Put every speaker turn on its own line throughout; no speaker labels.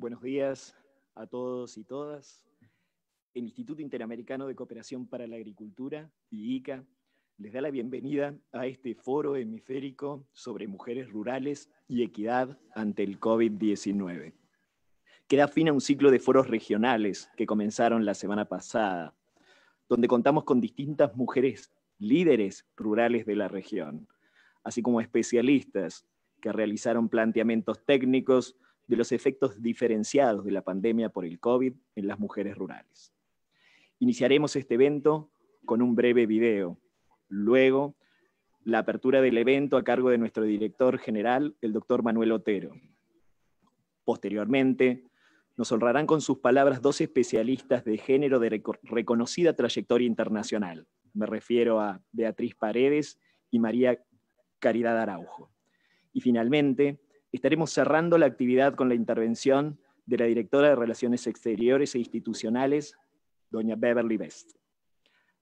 Buenos días a todos y todas. El Instituto Interamericano de Cooperación para la Agricultura, IICA, les da la bienvenida a este foro hemisférico sobre mujeres rurales y equidad ante el COVID-19, que da fin a un ciclo de foros regionales que comenzaron la semana pasada, donde contamos con distintas mujeres líderes rurales de la región, así como especialistas que realizaron planteamientos técnicos de los efectos diferenciados de la pandemia por el COVID en las mujeres rurales. Iniciaremos este evento con un breve video. Luego, la apertura del evento a cargo de nuestro director general, el doctor Manuel Otero. Posteriormente, nos honrarán con sus palabras dos especialistas de género de reconocida trayectoria internacional. Me refiero a Beatriz Paredes y María Caridad Araujo. Y finalmente, estaremos cerrando la actividad con la intervención de la directora de Relaciones Exteriores e Institucionales, doña Beverly Best.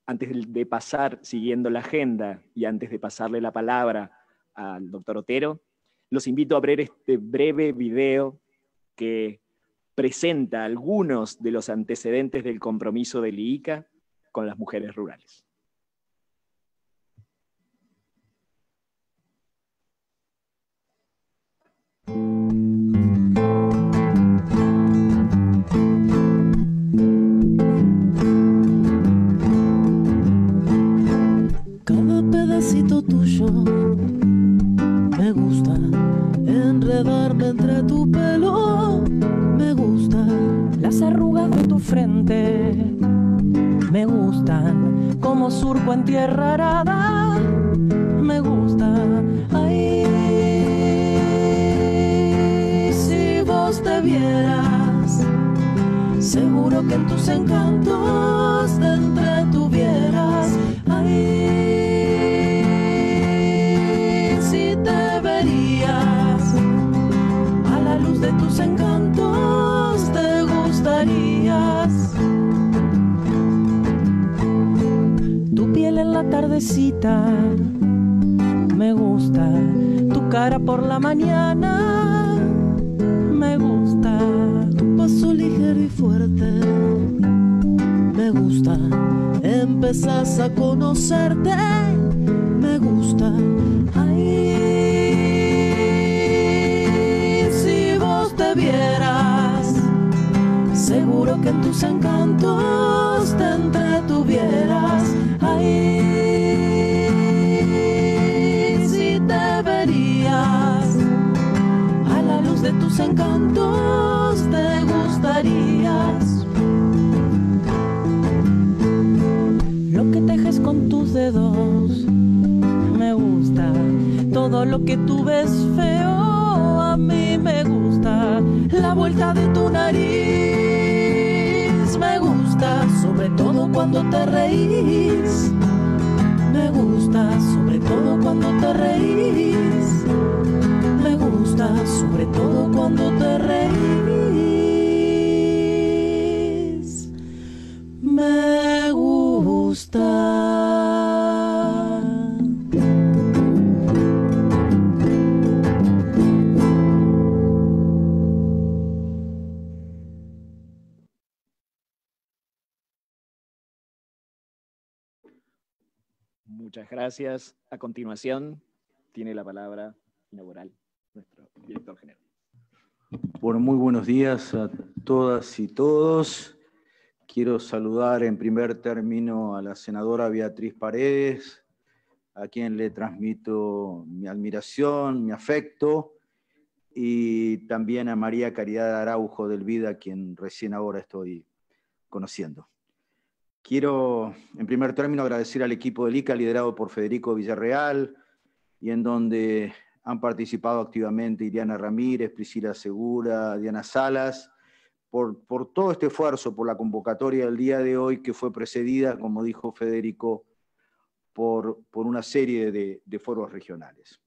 Antes de pasar, siguiendo la agenda, y antes de pasarle la palabra al doctor Otero, los invito a ver este breve video que presenta algunos de los antecedentes del compromiso del IICA con las mujeres rurales.
Tuyo. Me gusta enredarme entre tu pelo. Me gusta las arrugas de tu frente. Me gustan como surco en tierra arada. Me gusta ahí. Si vos te vieras, seguro que en tus encantos me gusta, tu cara por la mañana me gusta, tu paso ligero y fuerte me gusta, empezás a conocerte me gusta. Ahí seguro que en tus encantos te entretuvieras ahí. Encantos, te gustarías. Lo que tejes con tus dedos me gusta, todo lo que tú ves feo a mí me gusta la vuelta de tu nariz. Me gusta, sobre todo cuando te reís. Me gusta, sobre todo cuando te reís. Gusta, sobre todo cuando te reís. Me gusta.
Muchas gracias. A continuación, tiene la palabra inaugural director general.
Bueno, muy buenos días a todas y todos. Quiero saludar en primer término a la senadora Beatriz Paredes, a quien le transmito mi admiración, mi afecto, y también a María Caridad Araujo del Vida, quien recién ahora estoy conociendo. Quiero, en primer término, agradecer al equipo del ICA liderado por Federico Villarreal y en donde han participado activamente Iriana Ramírez, Priscila Segura, Diana Salas, por, por, todo este esfuerzo, por la convocatoria del día de hoy que fue precedida, como dijo Federico, por, por una serie de, de, foros regionales.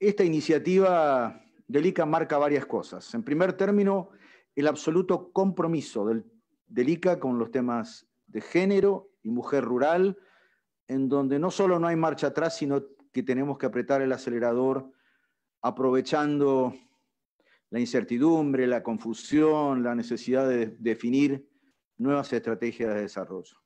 Esta iniciativa del ICA marca varias cosas. En primer término, el absoluto compromiso del delica con los temas de género y mujer rural, en donde no solo no hay marcha atrás, sino que tenemos que apretar el acelerador aprovechando la incertidumbre, la confusión, la necesidad de definir nuevas estrategias de desarrollo.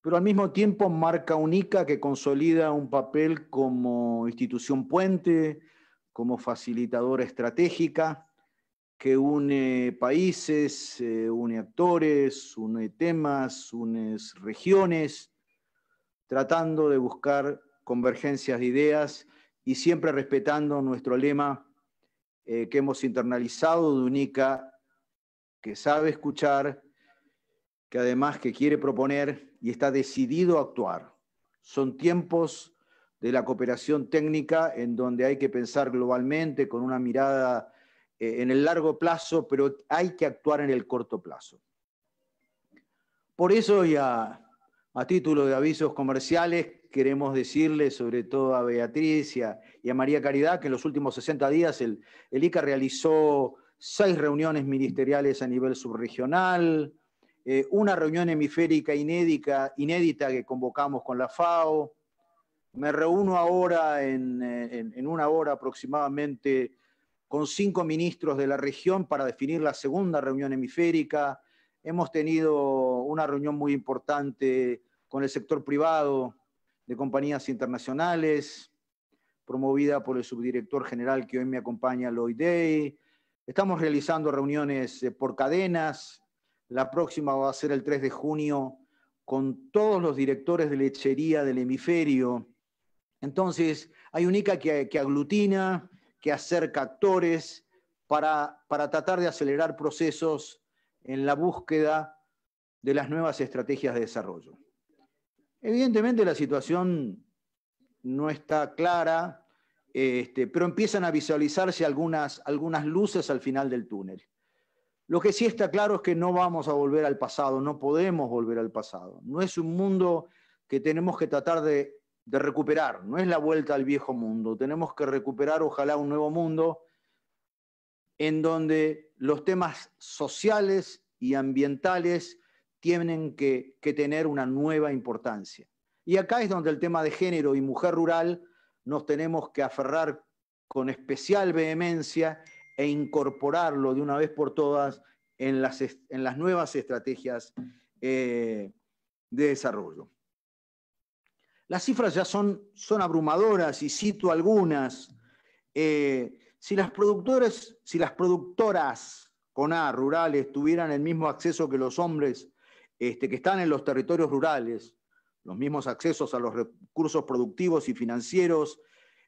Pero al mismo tiempo marca única que consolida un papel como institución puente, como facilitadora estratégica, que une países, eh, une actores, une temas, une regiones, tratando de buscar convergencias de ideas y siempre respetando nuestro lema eh, que hemos internalizado de UNICA, que sabe escuchar, que además que quiere proponer y está decidido a actuar. Son tiempos de la cooperación técnica en donde hay que pensar globalmente con una mirada eh, en el largo plazo, pero hay que actuar en el corto plazo. Por eso, y a, título de avisos comerciales, queremos decirle, sobre todo a Beatriz y a, María Caridad, que en los últimos 60 días el, ICA realizó seis reuniones ministeriales a nivel subregional, eh, una reunión hemisférica inédita, inédita que convocamos con la FAO. Me reúno ahora en, en una hora aproximadamente con cinco ministros de la región para definir la segunda reunión hemisférica. Hemos tenido una reunión muy importante con el sector privado de compañías internacionales, promovida por el subdirector general que hoy me acompaña, Lloyd Day. Estamos realizando reuniones eh, por cadenas. La próxima va a ser el 3 de junio con todos los directores de lechería del hemisferio. Entonces, hay UNICA que, que aglutina, que acerca actores para, para tratar de acelerar procesos en la búsqueda de las nuevas estrategias de desarrollo. Evidentemente la situación no está clara, este, pero empiezan a visualizarse algunas, algunas luces al final del túnel. Lo que sí está claro es que no vamos a volver al pasado, no podemos volver al pasado. No es un mundo que tenemos que tratar de de recuperar, no es la vuelta al viejo mundo, tenemos que recuperar ojalá un nuevo mundo en donde los temas sociales y ambientales tienen que, tener una nueva importancia. Y acá es donde el tema de género y mujer rural nos tenemos que aferrar con especial vehemencia e incorporarlo de una vez por todas en las, en las nuevas estrategias eh, de desarrollo. Las cifras ya son, son abrumadoras y cito algunas. Eh, si, las productores, si las productoras con A rurales tuvieran el mismo acceso que los hombres este, que están en los territorios rurales, los mismos accesos a los recursos productivos y financieros,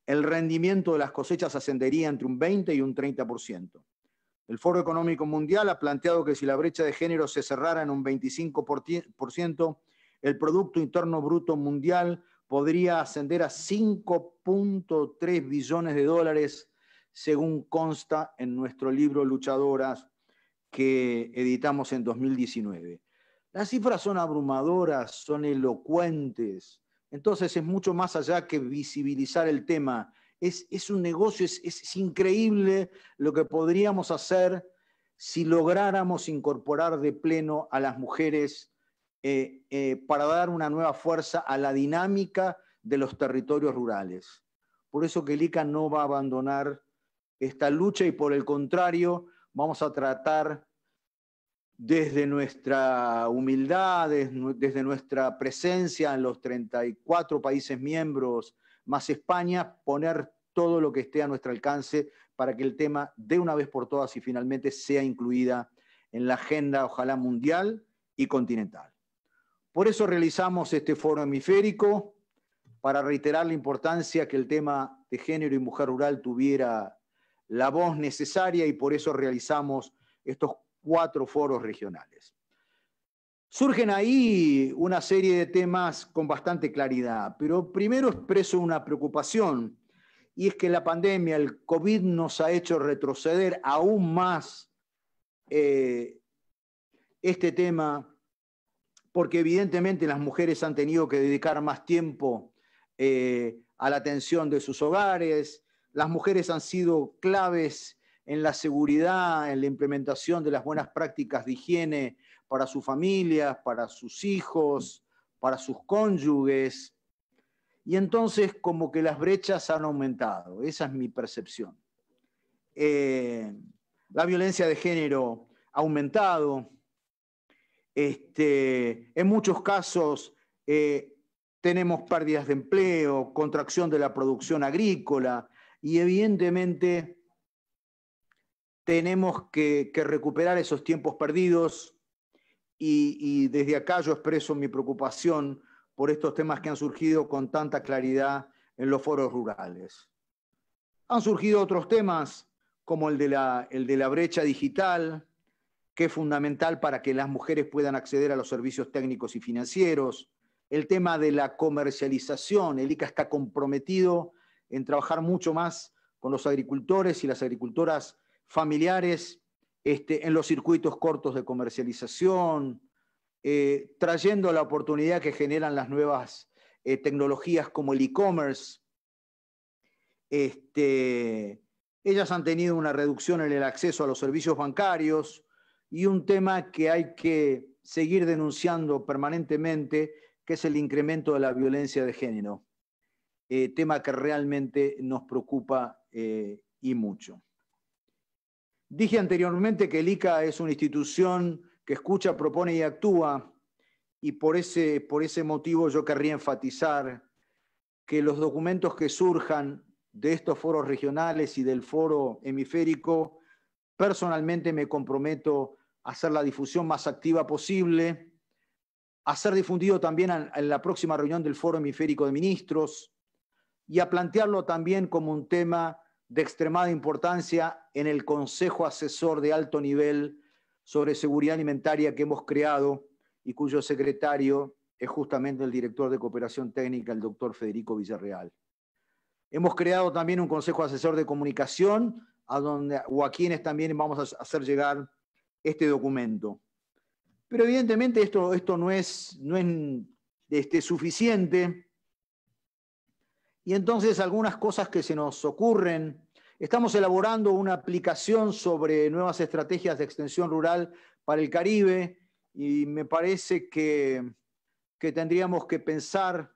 el rendimiento de las cosechas ascendería entre un 20 y un 30%. El Foro Económico Mundial ha planteado que si la brecha de género se cerrara en un 25%, el Producto Interno Bruto Mundial podría ascender a 5.3 billones de dólares, según consta en nuestro libro Luchadoras que editamos en 2019. Las cifras son abrumadoras, son elocuentes, entonces es mucho más allá que visibilizar el tema. Es, un negocio, es, es increíble lo que podríamos hacer si lográramos incorporar de pleno a las mujeres eh, eh, para dar una nueva fuerza a la dinámica de los territorios rurales. Por eso que el ICA no va a abandonar esta lucha y por el contrario vamos a tratar desde nuestra humildad, desde nuestra presencia en los 34 países miembros más España, poner todo lo que esté a nuestro alcance para que el tema de una vez por todas y finalmente sea incluida en la agenda, ojalá mundial y continental. Por eso realizamos este foro hemisférico, para reiterar la importancia que el tema de género y mujer rural tuviera la voz necesaria y por eso realizamos estos cuatro foros regionales. Surgen ahí una serie de temas con bastante claridad, pero primero expreso una preocupación y es que la pandemia, el COVID nos ha hecho retroceder aún más eh, este tema porque evidentemente las mujeres han tenido que dedicar más tiempo eh, a la atención de sus hogares, las mujeres han sido claves en la seguridad, en la implementación de las buenas prácticas de higiene para sus familias, para sus hijos, para sus cónyuges. Y entonces como que las brechas han aumentado, esa es mi percepción. eh, la violencia de género ha aumentado. Este, en muchos casos eh, tenemos pérdidas de empleo, contracción de la producción agrícola y evidentemente tenemos que, recuperar esos tiempos perdidos y, desde acá yo expreso mi preocupación por estos temas que han surgido con tanta claridad en los foros rurales. Han surgido otros temas como el de la, el de la brecha digital, que es fundamental para que las mujeres puedan acceder a los servicios técnicos y financieros, el tema de la comercialización. El ICA está comprometido en trabajar mucho más con los agricultores y las agricultoras familiares este, en los circuitos cortos de comercialización, eh, trayendo la oportunidad que generan las nuevas eh, tecnologías como el e-commerce. Este, ellas han tenido una reducción en el acceso a los servicios bancarios y un tema que hay que seguir denunciando permanentemente que es el incremento de la violencia de género, eh, tema que realmente nos preocupa y mucho. Dije anteriormente que el ICA es una institución que escucha, propone y actúa, y por ese, por ese motivo yo querría enfatizar que los documentos que surjan de estos foros regionales y del foro hemisférico, personalmente me comprometo a hacer la difusión más activa posible, a ser difundido también en la próxima reunión del Foro Hemisférico de Ministros y a plantearlo también como un tema de extremada importancia en el Consejo Asesor de Alto Nivel sobre Seguridad Alimentaria que hemos creado y cuyo secretario es justamente el director de Cooperación Técnica, el doctor Federico Villarreal. Hemos creado también un Consejo Asesor de Comunicación a donde, o a quienes también vamos a hacer llegar este documento. Pero evidentemente esto, esto no es, no es este, suficiente. Y entonces algunas cosas que se nos ocurren. Estamos elaborando una aplicación sobre nuevas estrategias de extensión rural para el Caribe y me parece que, que tendríamos que pensar,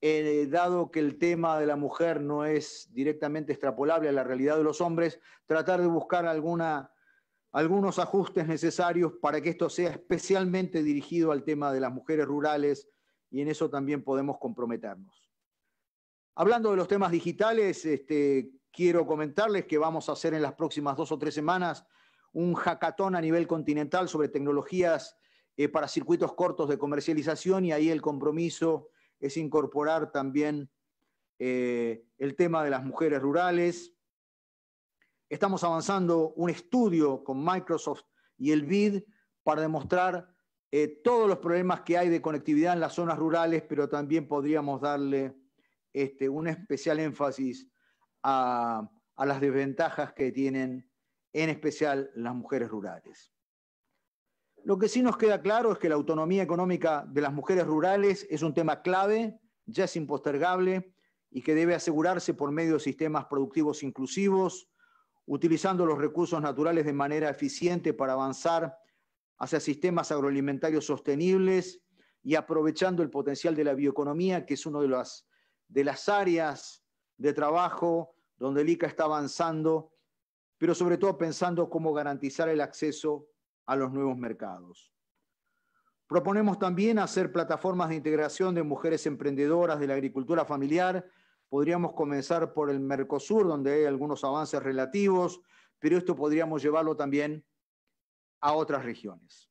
eh, dado que el tema de la mujer no es directamente extrapolable a la realidad de los hombres, tratar de buscar algunos ajustes necesarios para que esto sea especialmente dirigido al tema de las mujeres rurales y en eso también podemos comprometernos. Hablando de los temas digitales, este, quiero comentarles que vamos a hacer en las próximas dos o tres semanas un hackathon a nivel continental sobre tecnologías eh, para circuitos cortos de comercialización y ahí el compromiso es incorporar también eh, el tema de las mujeres rurales, Estamos avanzando un estudio con Microsoft y el BID para demostrar eh, todos los problemas que hay de conectividad en las zonas rurales, pero también podríamos darle este, un especial énfasis a, a las desventajas que tienen en especial las mujeres rurales. Lo que sí nos queda claro es que la autonomía económica de las mujeres rurales es un tema clave, ya es impostergable y que debe asegurarse por medio de sistemas productivos inclusivos, utilizando los recursos naturales de manera eficiente para avanzar hacia sistemas agroalimentarios sostenibles y aprovechando el potencial de la bioeconomía, que es una de las, de las áreas de trabajo donde el ICA está avanzando, pero sobre todo pensando cómo garantizar el acceso a los nuevos mercados. Proponemos también hacer plataformas de integración de mujeres emprendedoras de la agricultura familiar Podríamos comenzar por el Mercosur, donde hay algunos avances relativos, pero esto podríamos llevarlo también a otras regiones.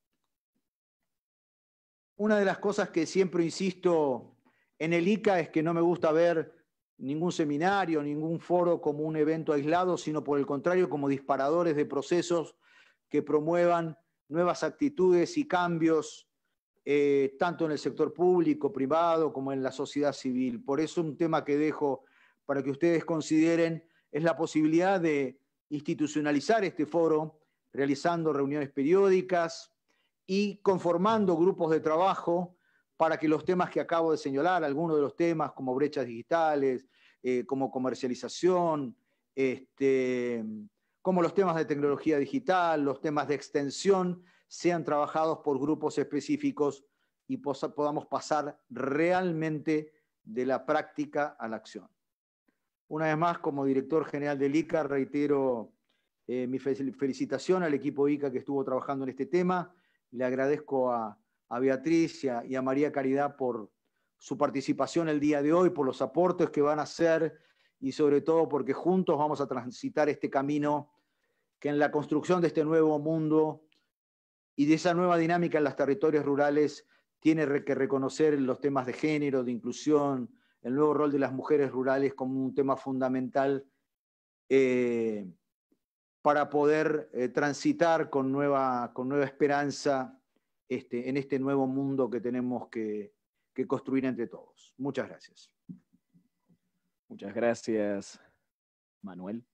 Una de las cosas que siempre insisto en el ICA es que no me gusta ver ningún seminario, ningún foro como un evento aislado, sino por el contrario como disparadores de procesos que promuevan nuevas actitudes y cambios eh, tanto en el sector público, privado, como en la sociedad civil. Por eso un tema que dejo para que ustedes consideren es la posibilidad de institucionalizar este foro, realizando reuniones periódicas y conformando grupos de trabajo para que los temas que acabo de señalar, algunos de los temas como brechas digitales, eh, como comercialización, este, como los temas de tecnología digital, los temas de extensión, sean trabajados por grupos específicos y podamos pasar realmente de la práctica a la acción. Una vez más, como director general del ICA, reitero eh, mi felicitación al equipo ICA que estuvo trabajando en este tema. Le agradezco a, Beatriz y a, María Caridad por su participación el día de hoy, por los aportes que van a hacer y sobre todo porque juntos vamos a transitar este camino que en la construcción de este nuevo mundo y de esa nueva dinámica en los territorios rurales tiene que reconocer los temas de género, de inclusión, el nuevo rol de las mujeres rurales como un tema fundamental eh, para poder eh, transitar con nueva, con nueva esperanza este, en este nuevo mundo que tenemos que, construir entre todos. Muchas gracias.
Muchas gracias, Manuel.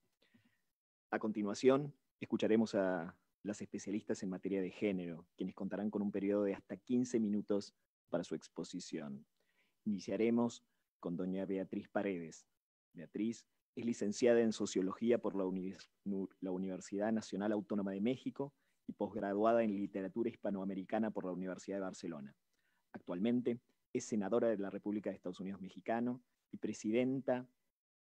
A continuación, escucharemos a las especialistas en materia de género, quienes contarán con un periodo de hasta 15 minutos para su exposición. Iniciaremos con doña Beatriz Paredes. Beatriz es licenciada en Sociología por la, Universidad Nacional Autónoma de México y posgraduada en Literatura Hispanoamericana por la Universidad de Barcelona. Actualmente es senadora de la República de Estados Unidos Mexicano y presidenta,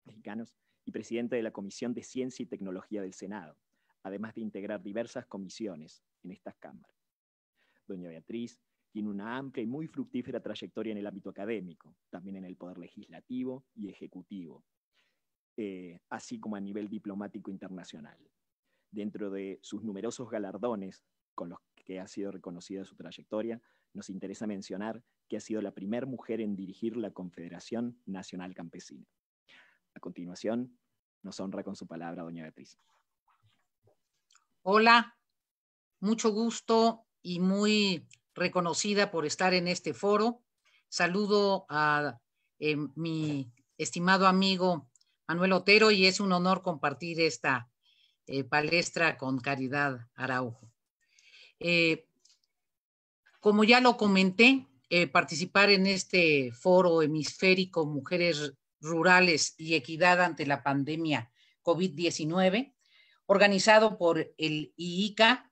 mexicanos, y presidenta de la Comisión de Ciencia y Tecnología del Senado, además de integrar diversas comisiones en estas cámaras. Doña Beatriz tiene una amplia y muy fructífera trayectoria en el ámbito académico, también en el poder legislativo y ejecutivo, eh, así como a nivel diplomático internacional. Dentro de sus numerosos galardones con los que ha sido reconocida su trayectoria, nos interesa mencionar que ha sido la primera mujer en dirigir la Confederación Nacional Campesina. A continuación, nos honra con su palabra doña Beatriz.
Hola, mucho gusto y muy reconocida por estar en este foro. Saludo a eh, mi estimado amigo Manuel Otero y es un honor compartir esta eh, palestra con Caridad Araujo. Eh, como ya lo comenté, participar en este foro hemisférico Mujeres Rurales y Equidad ante la pandemia COVID-19, organizado por el IICA,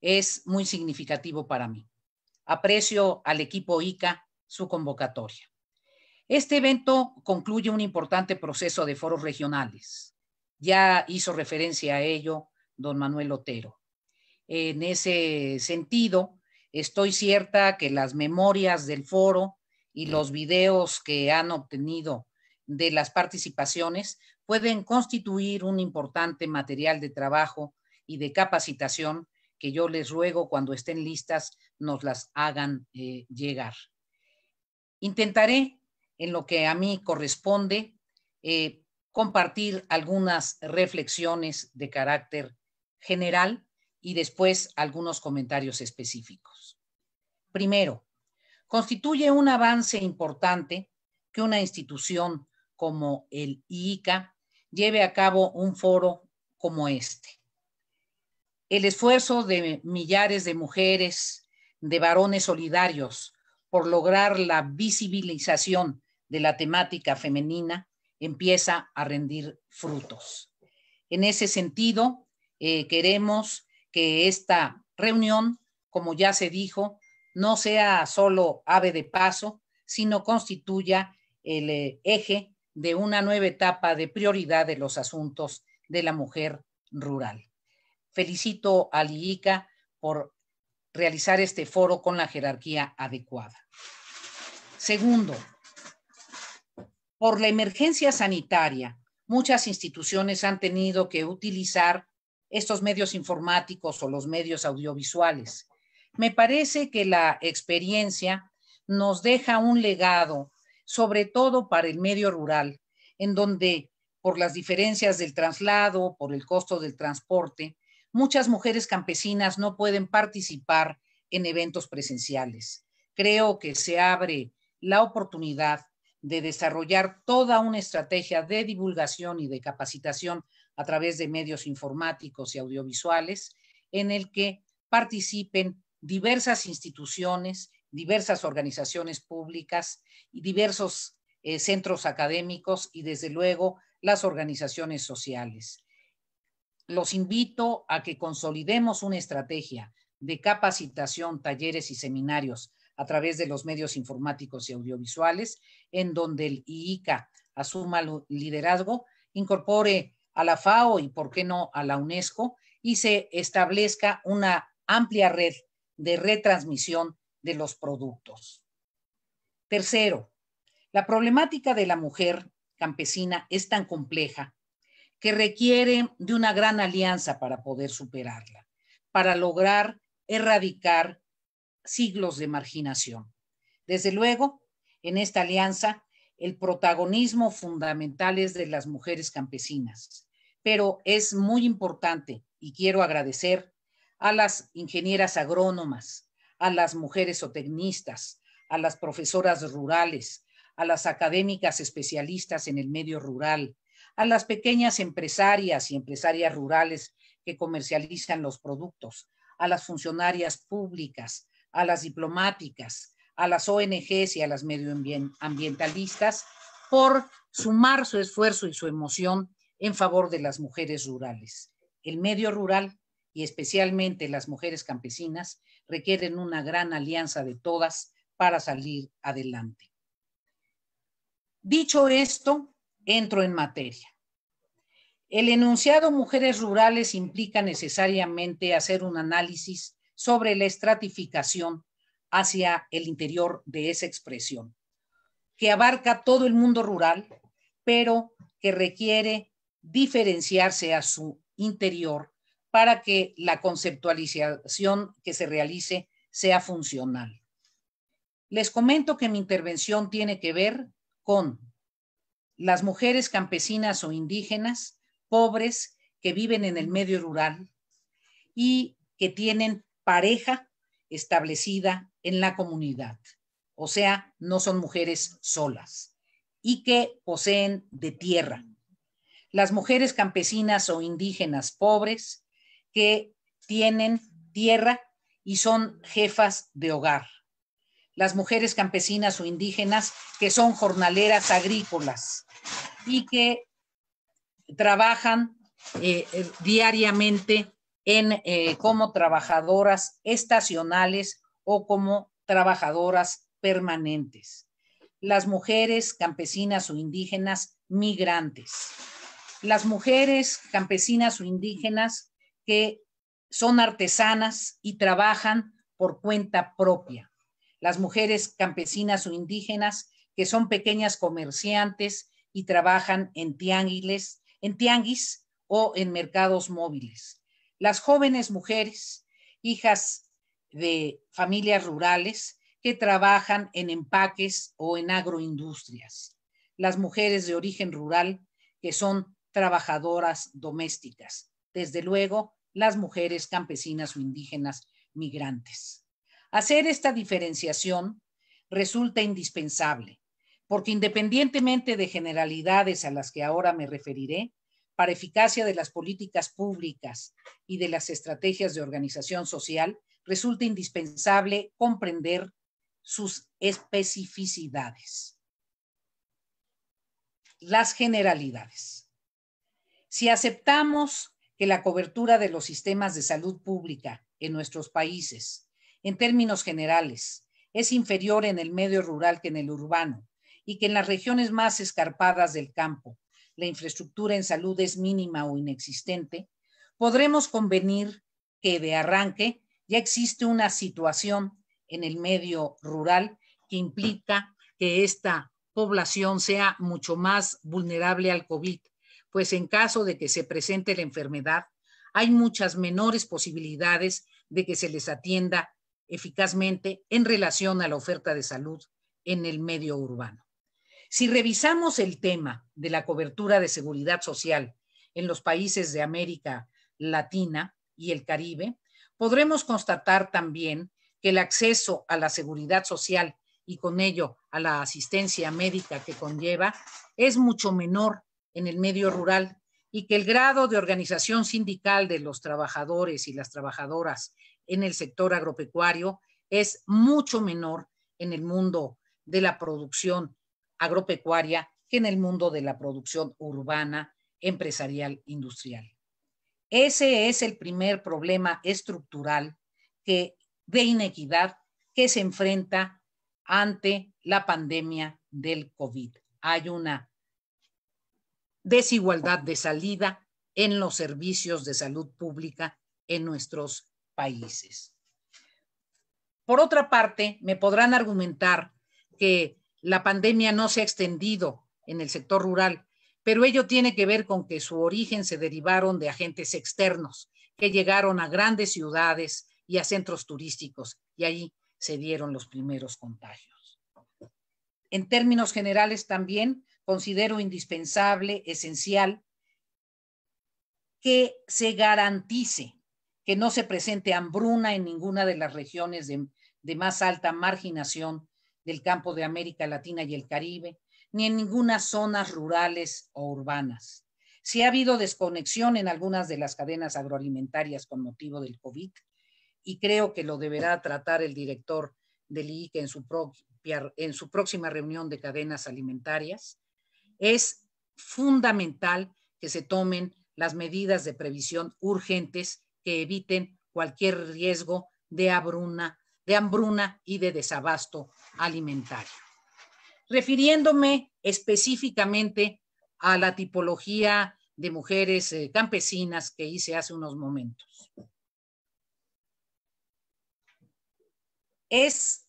es muy significativo para mí aprecio al equipo ICA su convocatoria. Este evento concluye un importante proceso de foros regionales. Ya hizo referencia a ello don Manuel Otero. En ese sentido, estoy cierta que las memorias del foro y los videos que han obtenido de las participaciones pueden constituir un importante material de trabajo y de capacitación que yo les ruego cuando estén listas nos las hagan eh, llegar. Intentaré, en lo que a mí corresponde, eh, compartir algunas reflexiones de carácter general y después algunos comentarios específicos. Primero, constituye un avance importante que una institución como el IICA lleve a cabo un foro como este el esfuerzo de millares de mujeres, de varones solidarios por lograr la visibilización de la temática femenina empieza a rendir frutos. En ese sentido, eh, queremos que esta reunión, como ya se dijo, no sea solo ave de paso, sino constituya el eh, eje de una nueva etapa de prioridad de los asuntos de la mujer rural. Felicito a LIICA por realizar este foro con la jerarquía adecuada. Segundo, por la emergencia sanitaria, muchas instituciones han tenido que utilizar estos medios informáticos o los medios audiovisuales. Me parece que la experiencia nos deja un legado, sobre todo para el medio rural, en donde por las diferencias del traslado, por el costo del transporte, muchas mujeres campesinas no pueden participar en eventos presenciales. Creo que se abre la oportunidad de desarrollar toda una estrategia de divulgación y de capacitación a través de medios informáticos y audiovisuales en el que participen diversas instituciones, diversas organizaciones públicas y diversos eh, centros académicos y desde luego las organizaciones sociales. Los invito a que consolidemos una estrategia de capacitación, talleres y seminarios a través de los medios informáticos y audiovisuales, en donde el IICA, asuma liderazgo, incorpore a la FAO y, por qué no, a la UNESCO y se establezca una amplia red de retransmisión de los productos. Tercero, la problemática de la mujer campesina es tan compleja que requiere de una gran alianza para poder superarla, para lograr erradicar siglos de marginación. Desde luego, en esta alianza, el protagonismo fundamental es de las mujeres campesinas, pero es muy importante y quiero agradecer a las ingenieras agrónomas, a las mujeres o tecnistas, a las profesoras rurales, a las académicas especialistas en el medio rural, a las pequeñas empresarias y empresarias rurales que comercializan los productos, a las funcionarias públicas, a las diplomáticas, a las ONGs y a las medioambientalistas por sumar su esfuerzo y su emoción en favor de las mujeres rurales. El medio rural y especialmente las mujeres campesinas requieren una gran alianza de todas para salir adelante. Dicho esto, entro en materia. El enunciado mujeres rurales implica necesariamente hacer un análisis sobre la estratificación hacia el interior de esa expresión, que abarca todo el mundo rural, pero que requiere diferenciarse a su interior para que la conceptualización que se realice sea funcional. Les comento que mi intervención tiene que ver con las mujeres campesinas o indígenas, pobres, que viven en el medio rural y que tienen pareja establecida en la comunidad. O sea, no son mujeres solas y que poseen de tierra. Las mujeres campesinas o indígenas pobres que tienen tierra y son jefas de hogar. Las mujeres campesinas o indígenas que son jornaleras agrícolas y que trabajan eh, eh, diariamente en, eh, como trabajadoras estacionales o como trabajadoras permanentes. Las mujeres campesinas o indígenas migrantes. Las mujeres campesinas o indígenas que son artesanas y trabajan por cuenta propia. Las mujeres campesinas o indígenas que son pequeñas comerciantes y trabajan en tianguis, en tianguis o en mercados móviles. Las jóvenes mujeres, hijas de familias rurales que trabajan en empaques o en agroindustrias. Las mujeres de origen rural que son trabajadoras domésticas. Desde luego, las mujeres campesinas o indígenas migrantes. Hacer esta diferenciación resulta indispensable, porque independientemente de generalidades a las que ahora me referiré, para eficacia de las políticas públicas y de las estrategias de organización social, resulta indispensable comprender sus especificidades. Las generalidades. Si aceptamos que la cobertura de los sistemas de salud pública en nuestros países, en términos generales, es inferior en el medio rural que en el urbano y que en las regiones más escarpadas del campo la infraestructura en salud es mínima o inexistente, podremos convenir que de arranque ya existe una situación en el medio rural que implica que esta población sea mucho más vulnerable al COVID pues en caso de que se presente la enfermedad, hay muchas menores posibilidades de que se les atienda eficazmente en relación a la oferta de salud en el medio urbano. Si revisamos el tema de la cobertura de seguridad social en los países de América Latina y el Caribe, podremos constatar también que el acceso a la seguridad social y con ello a la asistencia médica que conlleva es mucho menor en el medio rural y que el grado de organización sindical de los trabajadores y las trabajadoras en el sector agropecuario es mucho menor en el mundo de la producción agropecuaria que en el mundo de la producción urbana, empresarial, industrial. Ese es el primer problema estructural que, de inequidad que se enfrenta ante la pandemia del COVID. Hay una desigualdad de salida en los servicios de salud pública en nuestros países. Por otra parte, me podrán argumentar que la pandemia no se ha extendido en el sector rural, pero ello tiene que ver con que su origen se derivaron de agentes externos que llegaron a grandes ciudades y a centros turísticos y ahí se dieron los primeros contagios. En términos generales también considero indispensable, esencial, que se garantice que no se presente hambruna en ninguna de las regiones de, de más alta marginación del campo de América Latina y el Caribe, ni en ninguna zonas rurales o urbanas. Si ha habido desconexión en algunas de las cadenas agroalimentarias con motivo del COVID, y creo que lo deberá tratar el director del IIC en su, en su próxima reunión de cadenas alimentarias, es fundamental que se tomen las medidas de previsión urgentes que eviten cualquier riesgo de hambruna, de hambruna y de desabasto alimentario. Refiriéndome específicamente a la tipología de mujeres eh, campesinas que hice hace unos momentos. Es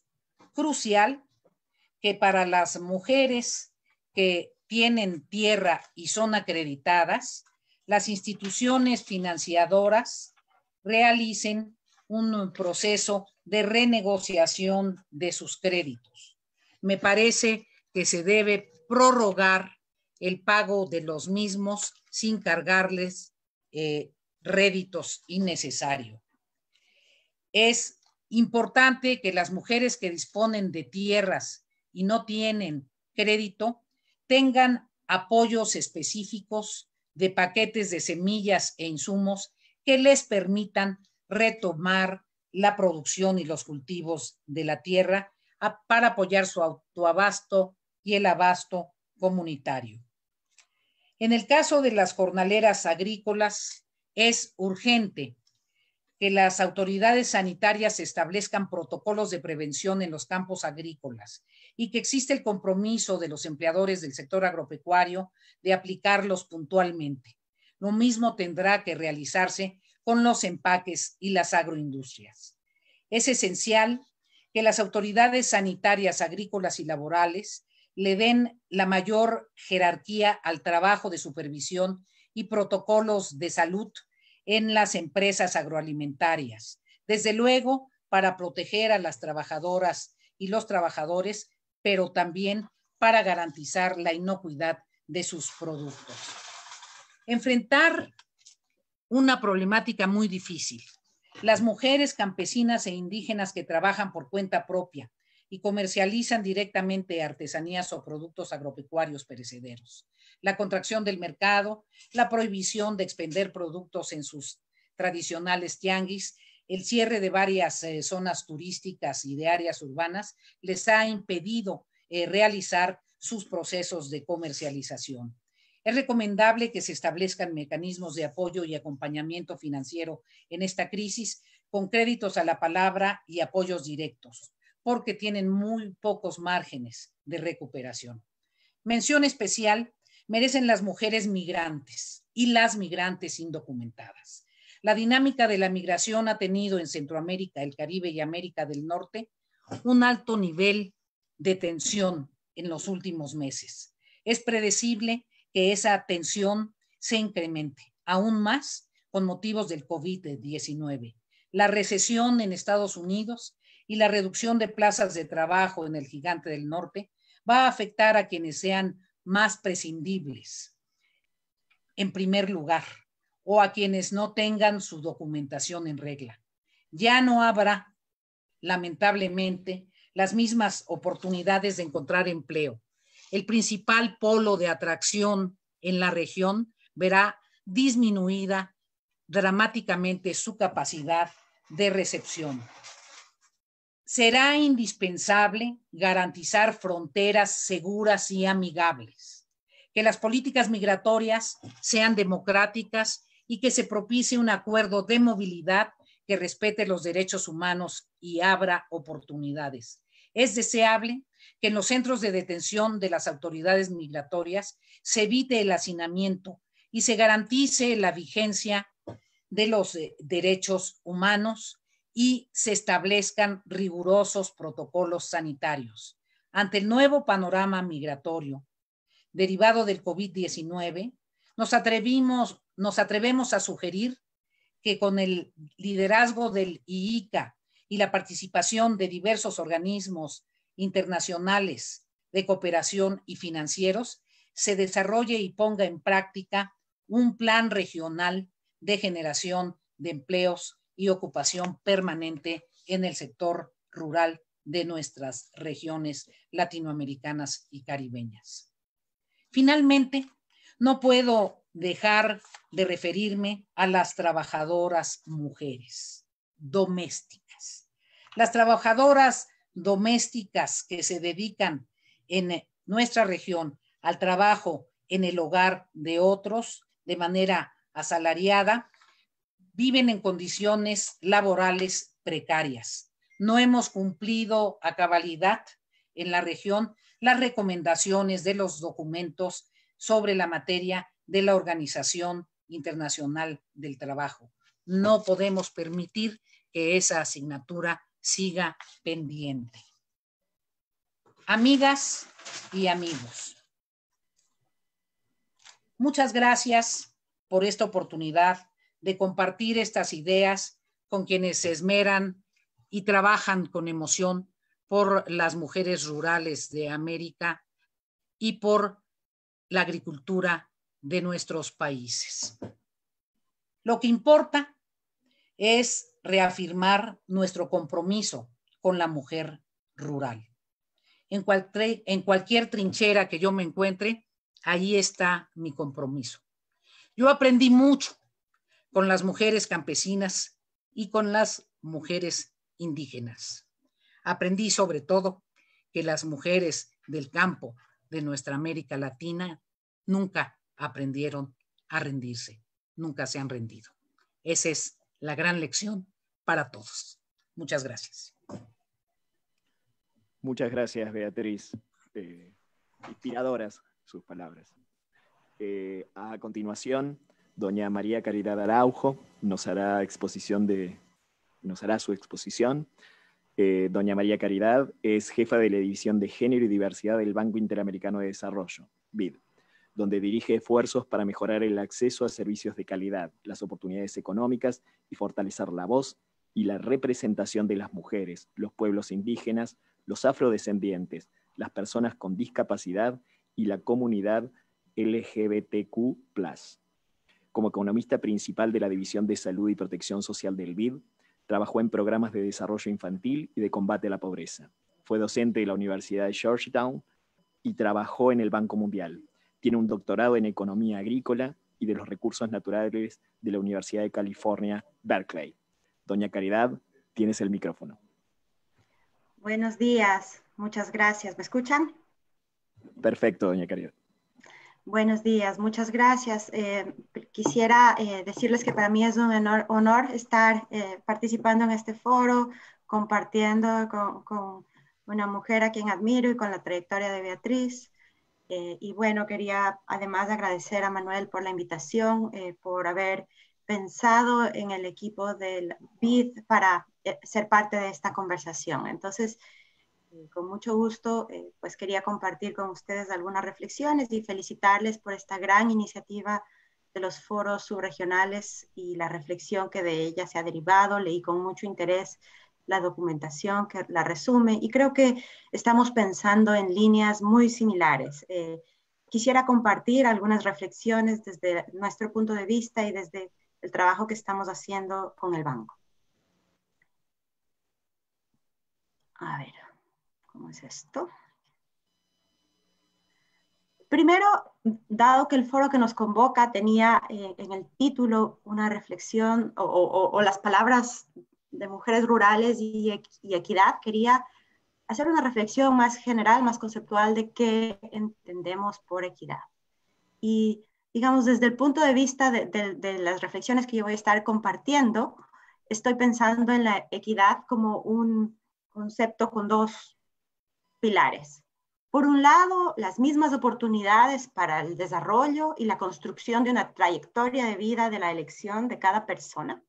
crucial que para las mujeres que tienen tierra y son acreditadas, las instituciones financiadoras realicen un proceso de renegociación de sus créditos. Me parece que se debe prorrogar el pago de los mismos sin cargarles eh, réditos innecesarios. Es importante que las mujeres que disponen de tierras y no tienen crédito tengan apoyos específicos de paquetes de semillas e insumos que les permitan retomar la producción y los cultivos de la tierra para apoyar su autoabasto y el abasto comunitario. En el caso de las jornaleras agrícolas, es urgente que las autoridades sanitarias establezcan protocolos de prevención en los campos agrícolas y que existe el compromiso de los empleadores del sector agropecuario de aplicarlos puntualmente. Lo mismo tendrá que realizarse con los empaques y las agroindustrias. Es esencial que las autoridades sanitarias, agrícolas y laborales le den la mayor jerarquía al trabajo de supervisión y protocolos de salud en las empresas agroalimentarias. Desde luego, para proteger a las trabajadoras y los trabajadores, pero también para garantizar la inocuidad de sus productos. Enfrentar una problemática muy difícil. Las mujeres campesinas e indígenas que trabajan por cuenta propia y comercializan directamente artesanías o productos agropecuarios perecederos. La contracción del mercado, la prohibición de expender productos en sus tradicionales tianguis, el cierre de varias eh, zonas turísticas y de áreas urbanas les ha impedido eh, realizar sus procesos de comercialización. Es recomendable que se establezcan mecanismos de apoyo y acompañamiento financiero en esta crisis con créditos a la palabra y apoyos directos, porque tienen muy pocos márgenes de recuperación. Mención especial merecen las mujeres migrantes y las migrantes indocumentadas. La dinámica de la migración ha tenido en Centroamérica, el Caribe y América del Norte un alto nivel de tensión en los últimos meses. Es predecible que esa tensión se incremente aún más con motivos del COVID-19. La recesión en Estados Unidos y la reducción de plazas de trabajo en el gigante del norte va a afectar a quienes sean más prescindibles, en primer lugar, o a quienes no tengan su documentación en regla. Ya no habrá, lamentablemente, las mismas oportunidades de encontrar empleo el principal polo de atracción en la región verá disminuida dramáticamente su capacidad de recepción. Será indispensable garantizar fronteras seguras y amigables, que las políticas migratorias sean democráticas y que se propicie un acuerdo de movilidad que respete los derechos humanos y abra oportunidades. Es deseable que en los centros de detención de las autoridades migratorias se evite el hacinamiento y se garantice la vigencia de los eh, derechos humanos y se establezcan rigurosos protocolos sanitarios. Ante el nuevo panorama migratorio derivado del COVID-19, nos atrevimos, atrevemos a sugerir que con el liderazgo del IICA y la participación de diversos organismos internacionales de cooperación y financieros, se desarrolle y ponga en práctica un plan regional de generación de empleos y ocupación permanente en el sector rural de nuestras regiones latinoamericanas y caribeñas. Finalmente, no puedo dejar de referirme a las trabajadoras mujeres domésticas. Las trabajadoras domésticas que se dedican en nuestra región al trabajo en el hogar de otros de manera asalariada, viven en condiciones laborales precarias. No hemos cumplido a cabalidad en la región las recomendaciones de los documentos sobre la materia de la Organización Internacional del Trabajo. No podemos permitir que esa asignatura siga pendiente. Amigas y amigos, muchas gracias por esta oportunidad de compartir estas ideas con quienes se esmeran y trabajan con emoción por las mujeres rurales de América y por la agricultura de nuestros países. Lo que importa es reafirmar nuestro compromiso con la mujer rural. En, en cualquier trinchera que yo me encuentre, ahí está mi compromiso. Yo aprendí mucho con las mujeres campesinas y con las mujeres indígenas. Aprendí sobre todo que las mujeres del campo de nuestra América Latina nunca aprendieron a rendirse, nunca se han rendido. Esa es la gran lección para todos. Muchas gracias.
Muchas gracias, Beatriz. Eh, inspiradoras sus palabras. Eh, a continuación, doña María Caridad Araujo nos hará, exposición de, nos hará su exposición. Eh, doña María Caridad es jefa de la División de Género y Diversidad del Banco Interamericano de Desarrollo, BID, donde dirige esfuerzos para mejorar el acceso a servicios de calidad, las oportunidades económicas y fortalecer la voz y la representación de las mujeres, los pueblos indígenas, los afrodescendientes, las personas con discapacidad y la comunidad LGBTQ. Como economista principal de la División de Salud y Protección Social del BID, trabajó en programas de desarrollo infantil y de combate a la pobreza. Fue docente de la Universidad de Georgetown y trabajó en el Banco Mundial. Tiene un doctorado en Economía Agrícola y de los Recursos Naturales de la Universidad de California, Berkeley. Doña Caridad, tienes el micrófono.
Buenos días, muchas gracias. ¿Me escuchan?
Perfecto, doña Caridad.
Buenos días, muchas gracias. Eh, quisiera eh, decirles que para mí es un honor, estar eh, participando en este foro, compartiendo con, una mujer a quien admiro y con la trayectoria de Beatriz. Y bueno, quería además agradecer a Manuel por la invitación, por haber pensado en el equipo del BID para ser parte de esta conversación. Entonces, con mucho gusto, eh, pues quería compartir con ustedes algunas reflexiones y felicitarles por esta gran iniciativa de los foros subregionales y la reflexión que de ella se ha derivado. Leí con mucho interés la documentación que la resume y creo que estamos pensando en líneas muy similares. Eh, quisiera compartir algunas reflexiones desde nuestro punto de vista y desde el trabajo que estamos haciendo con el banco. A ver. ¿Cómo es esto? Primero, dado que el foro que nos convoca tenía eh, en el título una reflexión o, las palabras de mujeres rurales y, equidad, quería hacer una reflexión más general, más conceptual de qué entendemos por equidad. Y digamos, desde el punto de vista de las reflexiones que yo voy a estar compartiendo, estoy pensando en la equidad como un concepto con dos pilares. Por un lado, las mismas oportunidades para el desarrollo y la construcción de una trayectoria de vida de la elección de cada persona.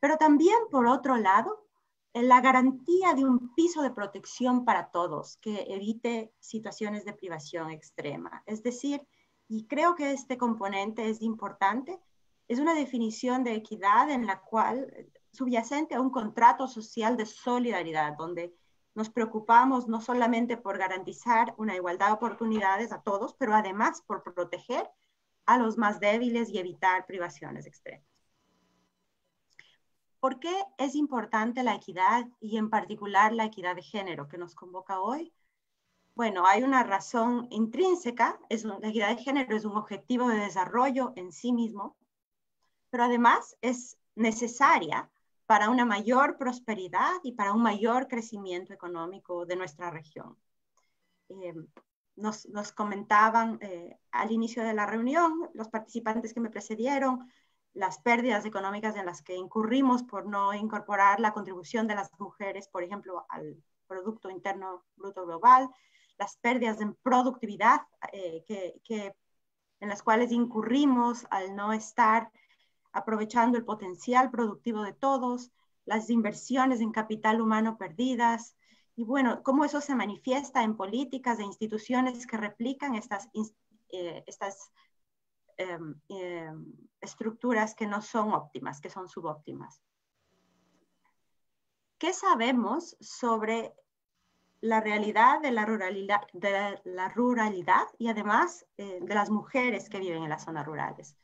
Pero también, por otro lado, la garantía de un piso de protección para todos que evite situaciones de privación extrema. Es decir, y creo que este componente es importante, es una definición de equidad en la cual subyacente a un contrato social de solidaridad, donde nos preocupamos no solamente por garantizar una igualdad de oportunidades a todos, pero además por proteger a los más débiles y evitar privaciones extremas. ¿Por qué es importante la equidad y en particular la equidad de género que nos convoca hoy? Bueno, hay una razón intrínseca, es la equidad de género es un objetivo de desarrollo en sí mismo, pero además es necesaria para una mayor prosperidad y para un mayor crecimiento económico de nuestra región. Eh, nos, comentaban eh, al inicio de la reunión los participantes que me precedieron las pérdidas económicas en las que incurrimos por no incorporar la contribución de las mujeres, por ejemplo, al Producto Interno Bruto Global, las pérdidas en productividad eh, que, en las cuales incurrimos al no estar aprovechando el potencial productivo de todos, las inversiones en capital humano perdidas, y bueno, cómo eso se manifiesta en políticas e instituciones que replican estas, eh, estas em, em, estructuras que no son óptimas, que son subóptimas. ¿Qué sabemos sobre la realidad de la ruralidad, de la ruralidad y además eh, de las mujeres que viven en las zonas rurales?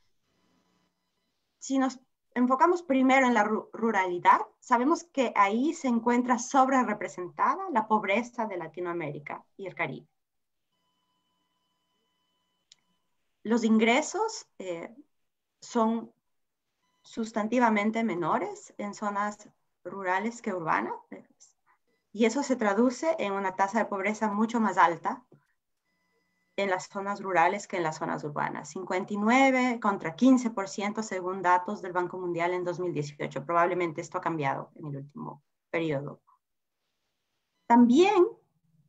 si nos enfocamos primero en la ruralidad, sabemos que ahí se encuentra sobre representada la pobreza de Latinoamérica y el Caribe. Los ingresos eh, son sustantivamente menores en zonas rurales que urbanas, y eso se traduce en una tasa de pobreza mucho más alta en las zonas rurales que en las zonas urbanas. 59 contra 15% según datos del Banco Mundial en 2018. Probablemente esto ha cambiado en el último periodo. También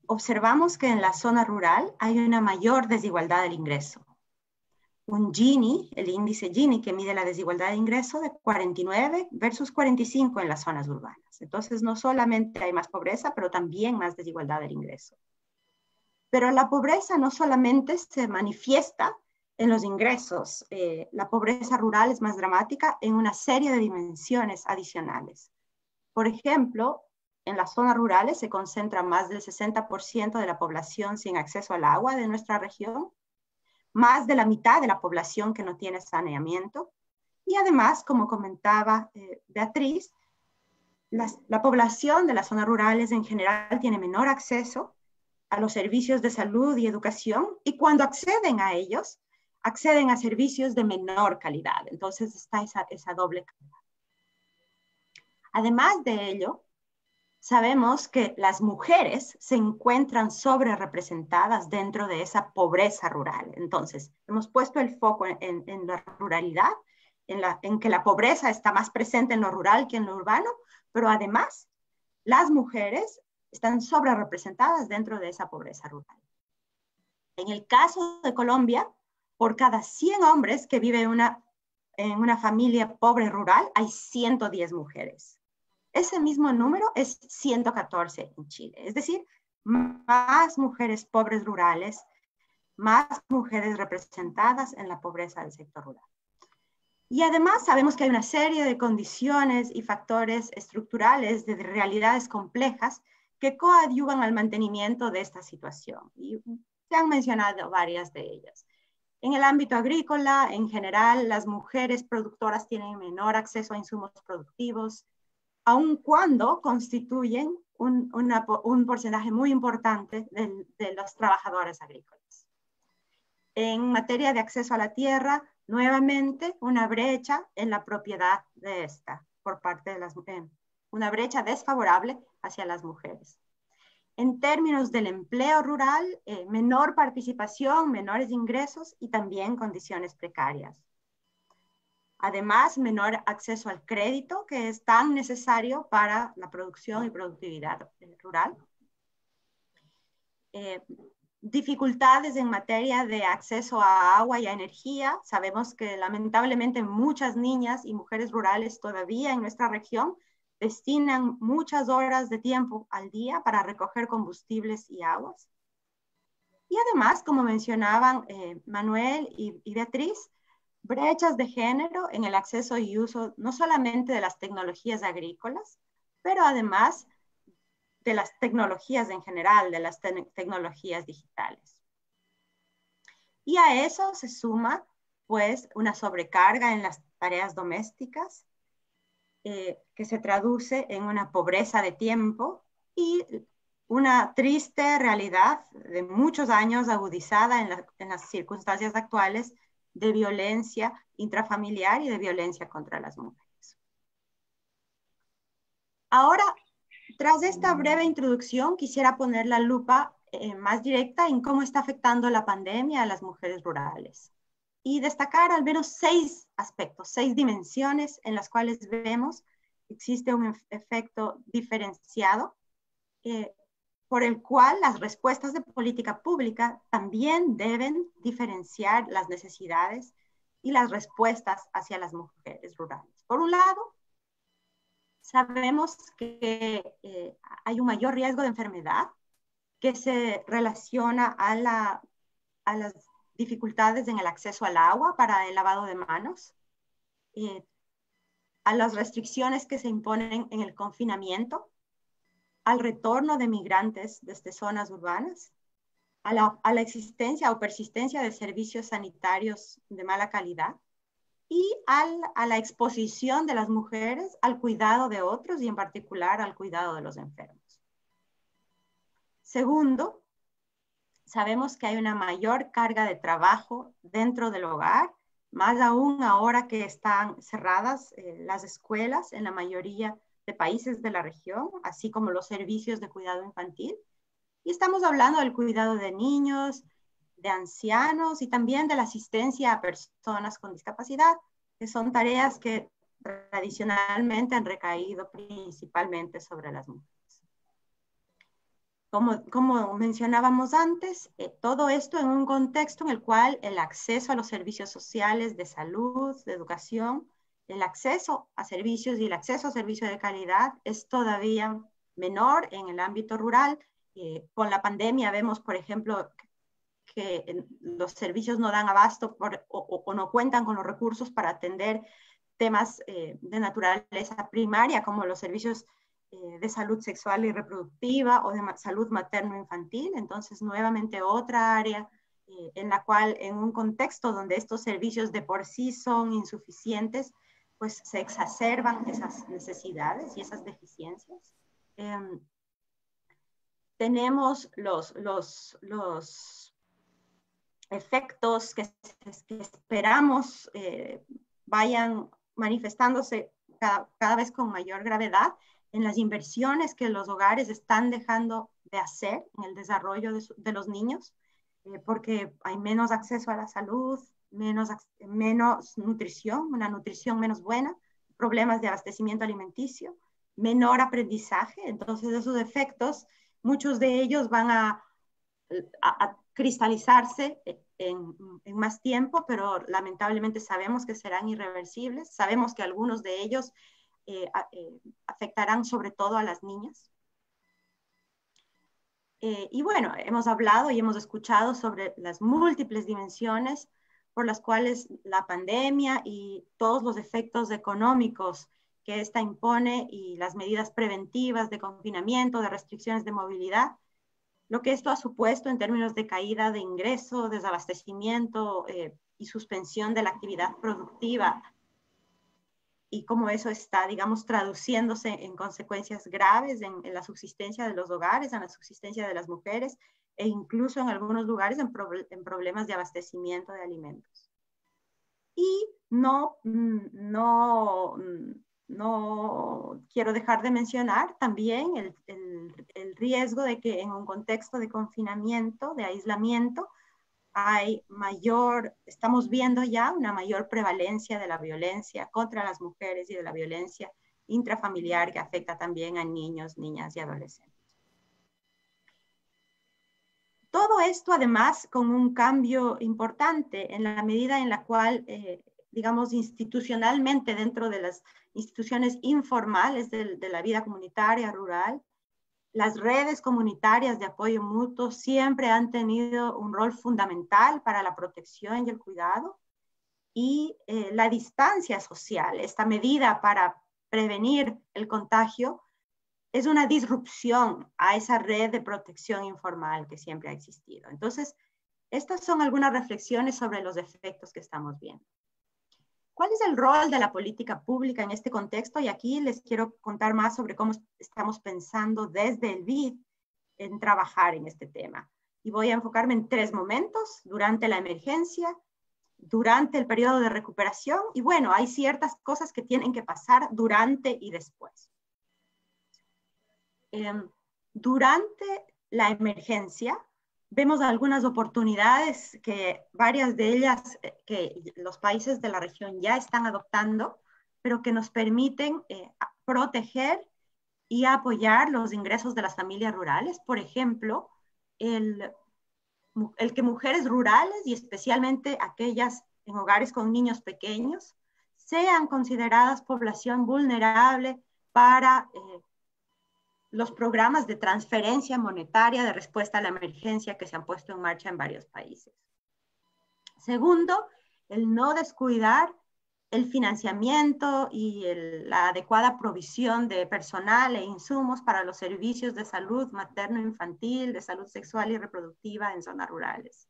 observamos que en la zona rural hay una mayor desigualdad del ingreso. Un Gini, el índice Gini que mide la desigualdad de ingreso de 49 versus 45 en las zonas urbanas. Entonces no solamente hay más pobreza, pero también más desigualdad del ingreso. Pero la pobreza no solamente se manifiesta en los ingresos, eh, la pobreza rural es más dramática en una serie de dimensiones adicionales. Por ejemplo, en las zonas rurales se concentra más del 60% de la población sin acceso al agua de nuestra región, más de la mitad de la población que no tiene saneamiento y además, como comentaba eh, Beatriz, la población de las zonas rurales en general tiene menor acceso a los servicios de salud y educación y cuando acceden a ellos, acceden a servicios de menor calidad. Entonces está esa, esa doble calidad. Además de ello, sabemos que las mujeres se encuentran sobre representadas dentro de esa pobreza rural. Entonces, hemos puesto el foco en, en la ruralidad, en, la, en que la pobreza está más presente en lo rural que en lo urbano, pero además las mujeres están sobre representadas dentro de esa pobreza rural. En el caso de Colombia, por cada 100 hombres que viven una, en una familia pobre rural, hay 110 mujeres. Ese mismo número es 114 en Chile. Es decir, más mujeres pobres rurales, más mujeres representadas en la pobreza del sector rural. Y además sabemos que hay una serie de condiciones y factores estructurales de realidades complejas que coadyuvan al mantenimiento de esta situación. Y se han mencionado varias de ellas. En el ámbito agrícola, en general, las mujeres productoras tienen menor acceso a insumos productivos, aun cuando constituyen un, porcentaje muy importante de, de los trabajadores agrícolas. En materia de acceso a la tierra, nuevamente una brecha en la propiedad de esta por parte de las mujeres una brecha desfavorable hacia las mujeres. En términos del empleo rural, eh, menor participación, menores ingresos y también condiciones precarias. Además, menor acceso al crédito, que es tan necesario para la producción y productividad rural. eh, dificultades en materia de acceso a agua y a energía. Sabemos que lamentablemente muchas niñas y mujeres rurales todavía en nuestra región destinan muchas horas de tiempo al día para recoger combustibles y aguas. Y además, como mencionaban eh, Manuel y Beatriz, brechas de género en el acceso y uso no solamente de las tecnologías agrícolas, pero además de las tecnologías en general, de las tecnologías digitales. Y a eso se suma, pues, una sobrecarga en las tareas domésticas, eh, que se traduce en una pobreza de tiempo y una triste realidad de muchos años agudizada en, en las circunstancias actuales de violencia intrafamiliar y de violencia contra las mujeres. Ahora tras esta breve introducción, quisiera poner la lupa eh, más directa en cómo está afectando la pandemia a las mujeres rurales y destacar al menos seis aspectos, seis dimensiones en las cuales vemos que existe un efecto diferenciado eh, por el cual las respuestas de política pública también deben diferenciar las necesidades y las respuestas hacia las mujeres rurales. Por un lado, sabemos que eh, hay un mayor riesgo de enfermedad que se relaciona a, la, a, las dificultades en el acceso al agua para el lavado de manos, eh, a las restricciones que se imponen en el confinamiento, al retorno de migrantes desde zonas urbanas, a la, existencia o persistencia de servicios sanitarios de mala calidad, y a la exposición de las mujeres al cuidado de otros y en particular al cuidado de los enfermos. Segundo, sabemos que hay una mayor carga de trabajo dentro del hogar, más aún ahora que están cerradas eh, las escuelas en la mayoría de países de la región, así como los servicios de cuidado infantil. Y estamos hablando del cuidado de niños, de ancianos y también de la asistencia a personas con discapacidad, que son tareas que tradicionalmente han recaído principalmente sobre las mujeres. Como, como mencionábamos antes, eh, todo esto en un contexto en el cual el acceso a los servicios sociales de salud, de educación, el acceso a servicios y el acceso a servicios de calidad es todavía menor en el ámbito rural. Eh, con la pandemia vemos, por ejemplo, que los servicios no dan abasto o, no cuentan con los recursos para atender temas eh, de naturaleza primaria, como los servicios eh, de salud sexual y reproductiva o de salud materno-infantil. Entonces, nuevamente otra área en la cual, en un contexto donde estos servicios de por sí son insuficientes, pues se exacerban esas necesidades y esas deficiencias. Em, tenemos los, los, los efectos que, esperamos eh, vayan manifestándose cada, vez con mayor gravedad en las inversiones que los hogares están dejando de hacer en el desarrollo de, los niños, eh, porque hay menos acceso a la salud, menos, menos nutrición, una nutrición menos buena, problemas de abastecimiento alimenticio, menor aprendizaje. Entonces, esos efectos, muchos de ellos van a, a cristalizarse en, más tiempo, pero lamentablemente sabemos que serán irreversibles. Sabemos que algunos de ellos eh, eh, afectarán sobre todo a las niñas. Eh, y bueno, hemos hablado y hemos escuchado sobre las múltiples dimensiones por las cuales la pandemia y todos los efectos económicos que esta impone y las medidas preventivas de confinamiento, de restricciones de movilidad, lo que esto ha supuesto en términos de caída de ingreso, desabastecimiento eh, y suspensión de la actividad productiva. Y cómo eso está, digamos, traduciéndose en consecuencias graves en, la subsistencia de los hogares, en la subsistencia de las mujeres e incluso en algunos lugares en, en problemas de abastecimiento de alimentos. Y no, mm, no, mm, no quiero dejar de mencionar también el, el, riesgo de que en un contexto de confinamiento, de aislamiento, hay mayor, estamos viendo ya una mayor prevalencia de la violencia contra las mujeres y de la violencia intrafamiliar que afecta también a niños, niñas y adolescentes. Todo esto además con un cambio importante en la medida en la cual, eh, digamos, institucionalmente dentro de las instituciones informales de, la vida comunitaria rural, las redes comunitarias de apoyo mutuo siempre han tenido un rol fundamental para la protección y el cuidado y eh, la distancia social, esta medida para prevenir el contagio, es una disrupción a esa red de protección informal que siempre ha existido. Entonces, estas son algunas reflexiones sobre los efectos que estamos viendo. ¿Cuál es el rol de la política pública en este contexto? Y aquí les quiero contar más sobre cómo estamos pensando desde el BID en trabajar en este tema. Y voy a enfocarme en tres momentos, durante la emergencia, durante el periodo de recuperación y bueno, hay ciertas cosas que tienen que pasar durante y después. Em, durante la emergencia, vemos algunas oportunidades que varias de ellas eh, que los países de la región ya están adoptando, pero que nos permiten eh, proteger y apoyar los ingresos de las familias rurales. Por ejemplo, el, el que mujeres rurales y especialmente aquellas en hogares con niños pequeños sean consideradas población vulnerable para eh, los programas de transferencia monetaria de respuesta a la emergencia que se han puesto en marcha en varios países. Segundo, el no descuidar el financiamiento y la adecuada provisión de personal e insumos para los servicios de salud materno-infantil, de salud sexual y reproductiva en zonas rurales.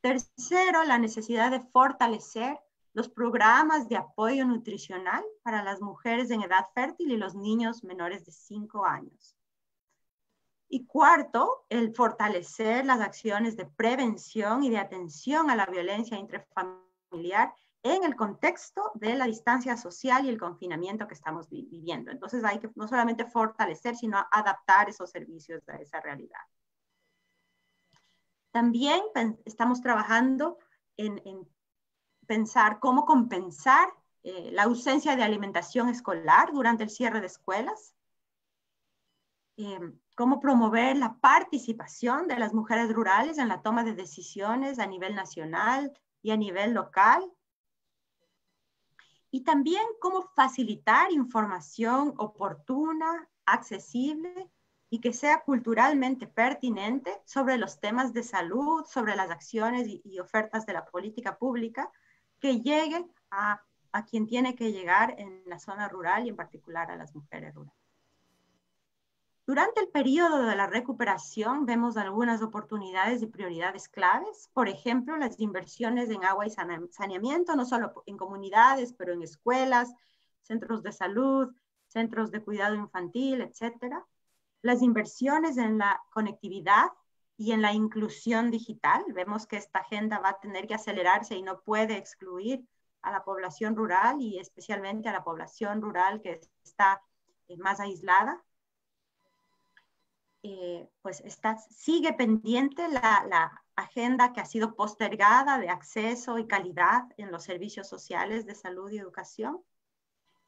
Tercero, la necesidad de fortalecer los programas de apoyo nutricional para las mujeres en edad fértil y los niños menores de 5 años. Y cuarto, el fortalecer las acciones de prevención y de atención a la violencia intrafamiliar en el contexto de la distancia social y el confinamiento que estamos viviendo. Entonces hay que no solamente fortalecer, sino adaptar esos servicios a esa realidad. También estamos trabajando en, en pensar cómo compensar eh, la ausencia de alimentación escolar durante el cierre de escuelas, eh, cómo promover la participación de las mujeres rurales en la toma de decisiones a nivel nacional y a nivel local, y también cómo facilitar información oportuna, accesible y que sea culturalmente pertinente sobre los temas de salud, sobre las acciones y, y ofertas de la política pública que llegue a, a quien tiene que llegar en la zona rural y en particular a las mujeres rurales. Durante el periodo de la recuperación vemos algunas oportunidades y prioridades claves, por ejemplo, las inversiones en agua y saneamiento, no solo en comunidades, pero en escuelas, centros de salud, centros de cuidado infantil, etcétera. Las inversiones en la conectividad y en la inclusión digital. Vemos que esta agenda va a tener que acelerarse y no puede excluir a la población rural y especialmente a la población rural que está eh, más aislada. Eh, pues está, sigue pendiente la, la, agenda que ha sido postergada de acceso y calidad en los servicios sociales de salud y educación.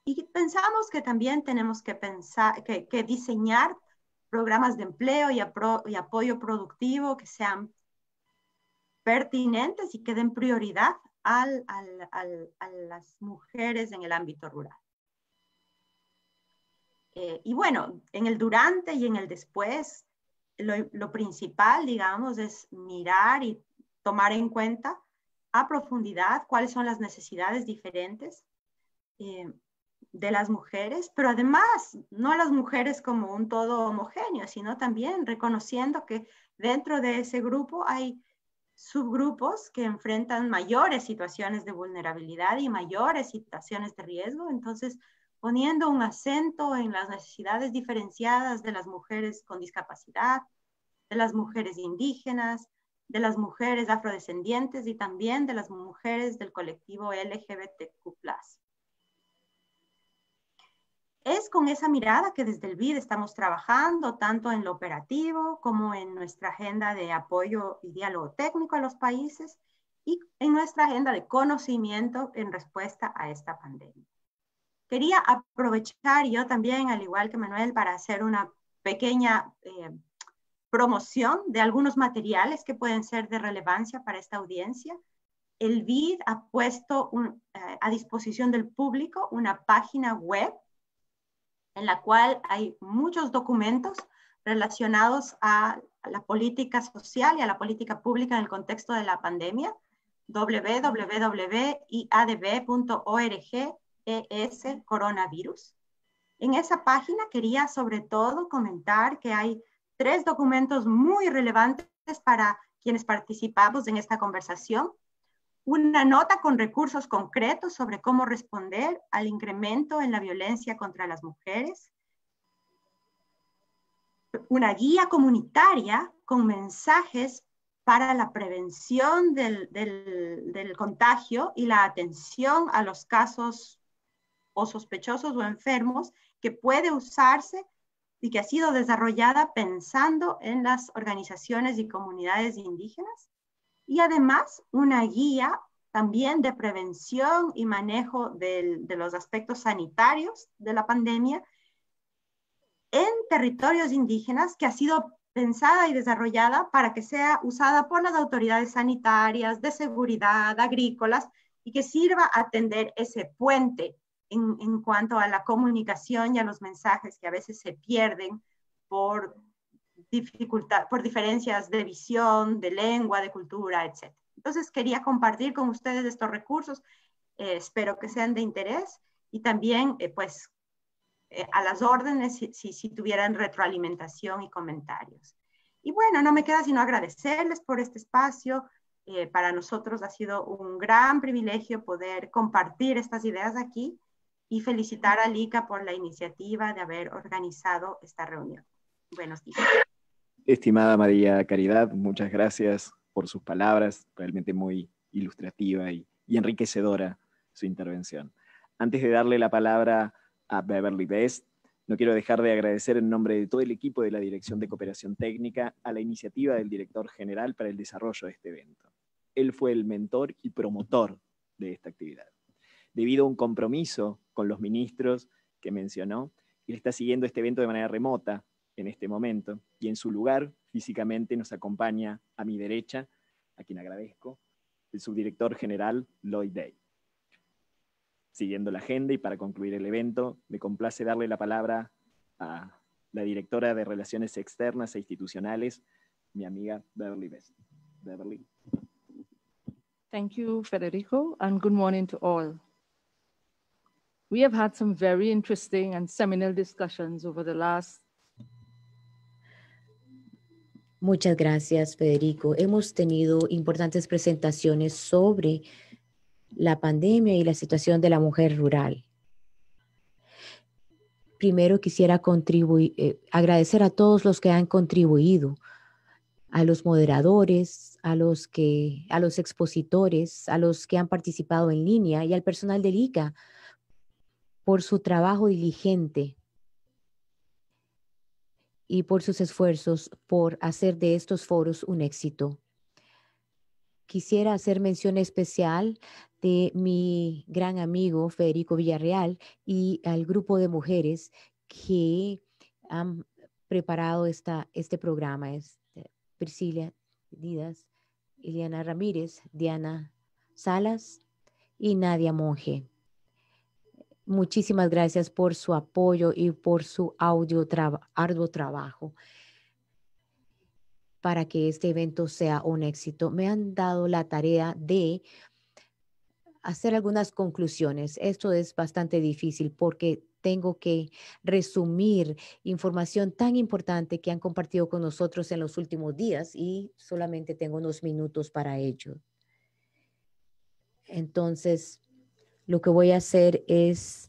Y pensamos que también tenemos que, pensar, que, que diseñar programas de empleo y, apoyo productivo que sean pertinentes y que den prioridad a las mujeres en el ámbito rural. Eh, y bueno, en el durante y en el después, lo, principal, digamos, es mirar y tomar en cuenta a profundidad cuáles son las necesidades diferentes eh, de las mujeres, pero además no las mujeres como un todo homogéneo, sino también reconociendo que dentro de ese grupo hay subgrupos que enfrentan mayores situaciones de vulnerabilidad y mayores situaciones de riesgo. Entonces, poniendo un acento en las necesidades diferenciadas de las mujeres con discapacidad, de las mujeres indígenas, de las mujeres afrodescendientes y también de las mujeres del colectivo LGBTQ. Es con esa mirada que desde el BID estamos trabajando tanto en lo operativo como en nuestra agenda de apoyo y diálogo técnico a los países y en nuestra agenda de conocimiento en respuesta a esta pandemia. Quería aprovechar yo también, al igual que Manuel, para hacer una pequeña eh, promoción de algunos materiales que pueden ser de relevancia para esta audiencia. El BID ha puesto eh, a disposición del público una página web en la cual hay muchos documentos relacionados a la política social y a la política pública en el contexto de la pandemia www.iadb.org ES coronavirus. En esa página quería sobre todo comentar que hay tres documentos muy relevantes para quienes participamos en esta conversación. Una nota con recursos concretos sobre cómo responder al incremento en la violencia contra las mujeres. Una guía comunitaria con mensajes para la prevención del, del contagio y la atención a los casos o sospechosos o enfermos que puede usarse y que ha sido desarrollada pensando en las organizaciones y comunidades indígenas. Y además una guía también de prevención y manejo de los aspectos sanitarios de la pandemia en territorios indígenas que ha sido pensada y desarrollada para que sea usada por las autoridades sanitarias, de seguridad, agrícolas, y que sirva a atender ese puente en, cuanto a la comunicación y a los mensajes que a veces se pierden por dificultad, por diferencias de visión, de lengua, de cultura, etc. Entonces quería compartir con ustedes estos recursos, eh, espero que sean de interés y también eh, pues eh, a las órdenes si, si, tuvieran retroalimentación y comentarios. Y bueno, no me queda sino agradecerles por este espacio. para nosotros ha sido un gran privilegio poder compartir estas ideas aquí y felicitar a Lika por la iniciativa de haber organizado esta reunión. Buenos días.
Estimada María Caridad, muchas gracias por sus palabras, realmente muy ilustrativa y, enriquecedora su intervención. Antes de darle la palabra a Beverly Best, no quiero dejar de agradecer en nombre de todo el equipo de la Dirección de Cooperación Técnica a la iniciativa del director general para el desarrollo de este evento. Él fue el mentor y promotor de esta actividad debido a un compromiso con los ministros que mencionó. Él está siguiendo este evento de manera remota en este momento y en su lugar físicamente nos acompaña a mi derecha, a quien agradezco, el subdirector general Lloyd Day. Siguiendo la agenda y para concluir el evento, me complace darle la palabra a la directora de Relaciones Externas e Institucionales, mi amiga Beverly Best. Beverly.
Thank you, Federico, and good morning to all. We have had some very interesting and seminal discussions over the last
Muchas gracias, Federico. Hemos tenido importantes presentaciones sobre la pandemia y la situación de la mujer rural. Primero quisiera contribuir, eh, agradecer a todos los que han contribuido, a los moderadores, a los que, a los expositores, a los que han participado en línea y al personal del ICA por su trabajo diligente y por sus esfuerzos por hacer de estos foros un éxito. Quisiera hacer mención especial de mi gran amigo Federico Villarreal y al grupo de mujeres que han preparado esta, este programa. Es Priscila Díaz, Eliana Ramírez, Diana Salas y Nadia Monge. Muchísimas gracias por su apoyo y por su audio arduo trabajo para que este evento sea un éxito. Me han dado la tarea de hacer algunas conclusiones. Esto es bastante difícil porque tengo que resumir información tan importante que han compartido con nosotros en los últimos días y solamente tengo unos minutos para ello. Entonces, lo que voy a hacer es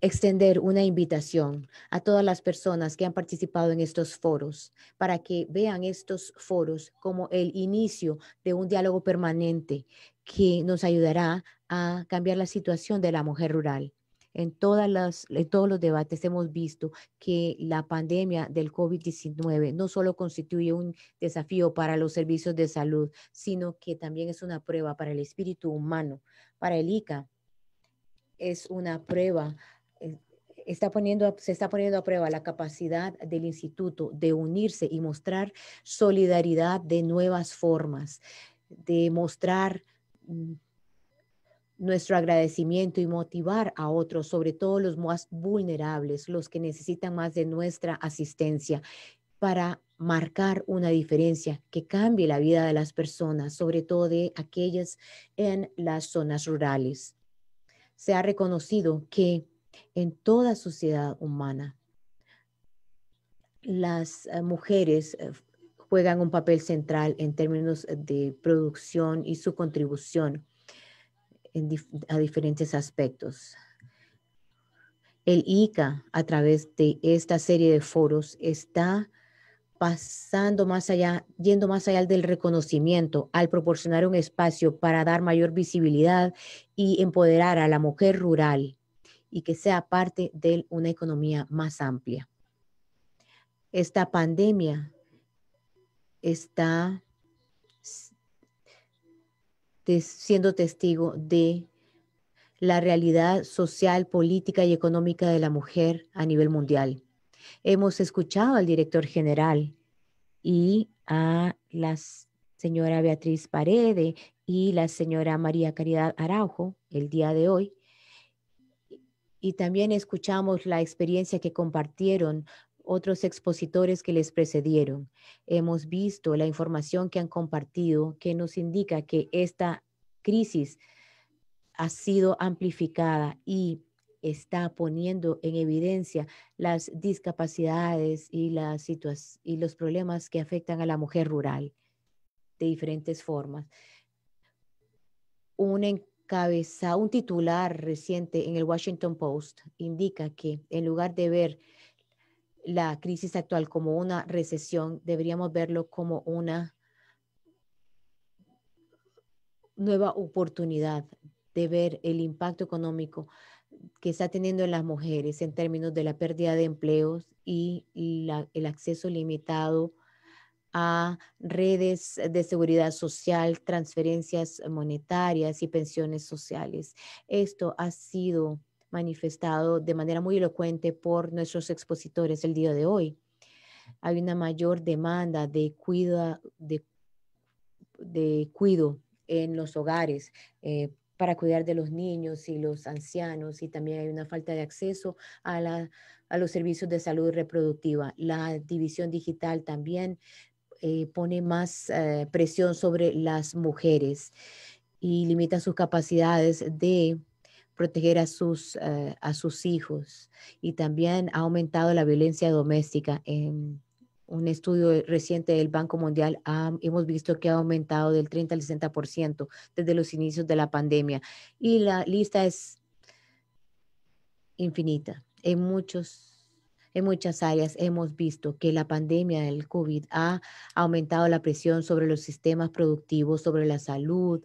extender una invitación a todas las personas que han participado en estos foros para que vean estos foros como el inicio de un diálogo permanente que nos ayudará a cambiar la situación de la mujer rural. En, todas las, en todos los debates hemos visto que la pandemia del COVID-19 no solo constituye un desafío para los servicios de salud, sino que también es una prueba para el espíritu humano para el ICA. Es una prueba eh, está poniendo, se está poniendo a prueba la capacidad del instituto de unirse y mostrar solidaridad de nuevas formas, de mostrar mm, nuestro agradecimiento y motivar a otros, sobre todo los más vulnerables, los que necesitan más de nuestra asistencia, para marcar una diferencia que cambie la vida de las personas, sobre todo de aquellas en las zonas rurales. Se ha reconocido que en toda sociedad humana las eh, mujeres eh, juegan un papel central en términos de producción y su contribución a diferentes aspectos. El ICA, a través de esta serie de foros, está pasando más allá, yendo más allá del reconocimiento, al proporcionar un espacio para dar mayor visibilidad y empoderar a la mujer rural y que sea parte de una economía más amplia. Esta pandemia está siendo testigo de la realidad social, política y económica de la mujer a nivel mundial. Hemos escuchado al director general y a la señora Beatriz Parede y la señora María Caridad Araujo el día de hoy. Y también escuchamos la experiencia que compartieron otros expositores que les precedieron. Hemos visto la información que han compartido que nos indica que esta crisis ha sido amplificada y está poniendo en evidencia las discapacidades y, las y los problemas que afectan a la mujer rural de diferentes formas. Un encabeza, un titular reciente en el Washington Post indica que en lugar de ver la crisis actual como una recesión, deberíamos verlo como una nueva oportunidad de ver el impacto económico que está teniendo en las mujeres en términos de la pérdida de empleos y el acceso limitado a redes de seguridad social, transferencias monetarias y pensiones sociales. Esto ha sido manifestado de manera muy elocuente por nuestros expositores el día de hoy. Hay una mayor demanda de, cuida, de, de cuido en los hogares. Eh, para cuidar de los niños y los ancianos y también hay una falta de acceso a, la, a los servicios de salud reproductiva. La división digital también eh, pone más eh, presión sobre las mujeres y limita sus capacidades de proteger a sus, eh, a sus hijos y también ha aumentado la violencia doméstica en un estudio reciente del Banco Mundial, hemos visto que ha aumentado del 30 al 60% desde los inicios de la pandemia. Y la lista es infinita. En, muchos, en muchas áreas hemos visto que la pandemia del COVID ha aumentado la presión sobre los sistemas productivos, sobre la salud,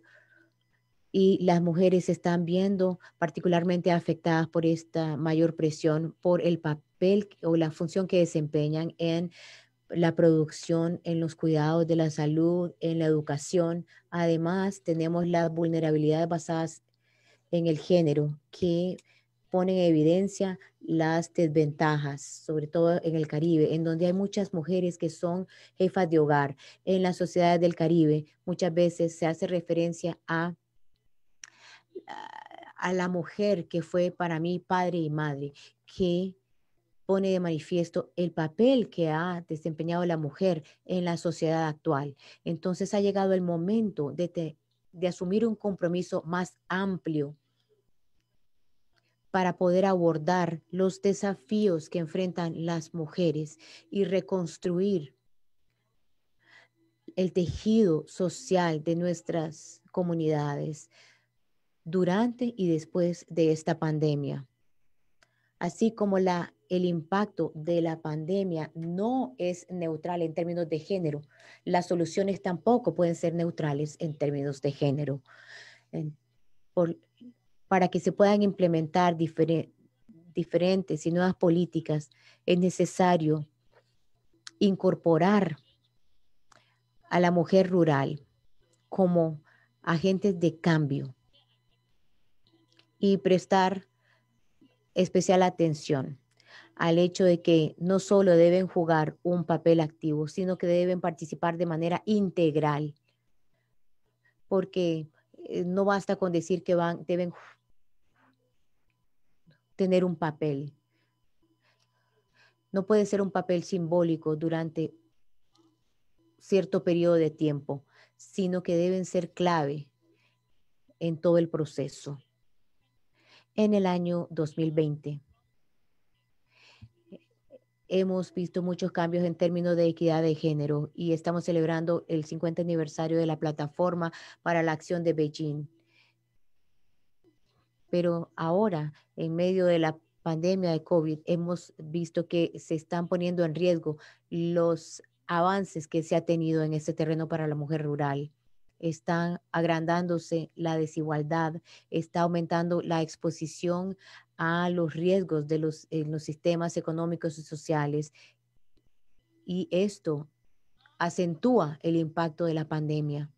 y las mujeres están viendo particularmente afectadas por esta mayor presión, por el papel o la función que desempeñan en la producción, en los cuidados de la salud, en la educación. Además, tenemos las vulnerabilidades basadas en el género que ponen en evidencia las desventajas, sobre todo en el Caribe, en donde hay muchas mujeres que son jefas de hogar. En las sociedades del Caribe muchas veces se hace referencia a, a la mujer que fue para mí padre y madre, que pone de manifiesto el papel que ha desempeñado la mujer en la sociedad actual. Entonces ha llegado el momento de, de asumir un compromiso más amplio para poder abordar los desafíos que enfrentan las mujeres y reconstruir el tejido social de nuestras comunidades durante y después de esta pandemia, así como la el impacto de la pandemia no es neutral en términos de género. Las soluciones tampoco pueden ser neutrales en términos de género. para que se puedan implementar diferentes y nuevas políticas, es necesario incorporar a la mujer rural como agentes de cambio y prestar especial atención al hecho de que no solo deben jugar un papel activo, sino que deben participar de manera integral, porque eh, no basta con decir que van, deben tener un papel. No puede ser un papel simbólico durante cierto periodo de tiempo, sino que deben ser clave en todo el proceso. En el año 2020 hemos visto muchos cambios en términos de equidad de género y estamos celebrando el 50 aniversario de la plataforma para la acción de Beijing. Pero ahora, en medio de la pandemia de COVID, hemos visto que se están poniendo en riesgo los avances que se ha tenido en este terreno para la mujer rural. Están agrandándose la desigualdad, está aumentando la exposición a los riesgos de los, en los sistemas económicos y sociales. Y esto acentúa el impacto de la pandemia.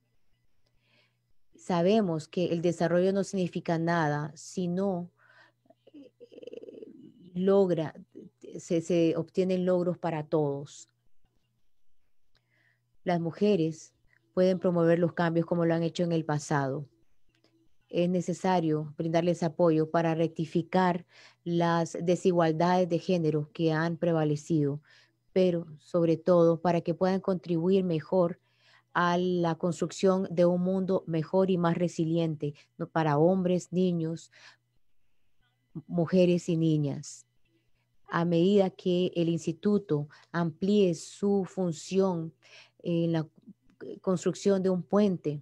Sabemos que el desarrollo no significa nada si no eh, logra, se, se obtienen logros para todos las mujeres pueden promover los cambios como lo han hecho en el pasado. Es necesario brindarles apoyo para rectificar las desigualdades de género que han prevalecido, pero sobre todo para que puedan contribuir mejor a la construcción de un mundo mejor y más resiliente para hombres, niños, mujeres y niñas. A medida que el instituto amplíe su función en la construcción de un puente.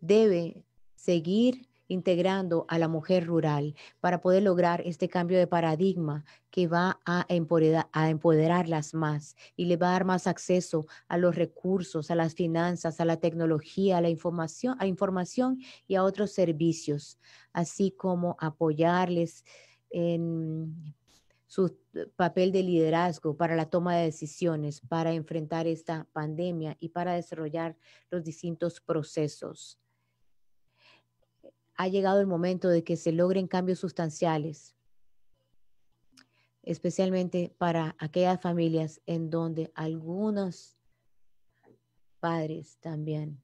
Debe seguir integrando a la mujer rural para poder lograr este cambio de paradigma que va a, empoderar, a empoderarlas más y le va a dar más acceso a los recursos, a las finanzas, a la tecnología, a la información, a información y a otros servicios, así como apoyarles en su papel de liderazgo para la toma de decisiones, para enfrentar esta pandemia y para desarrollar los distintos procesos. Ha llegado el momento de que se logren cambios sustanciales, especialmente para aquellas familias en donde algunos padres también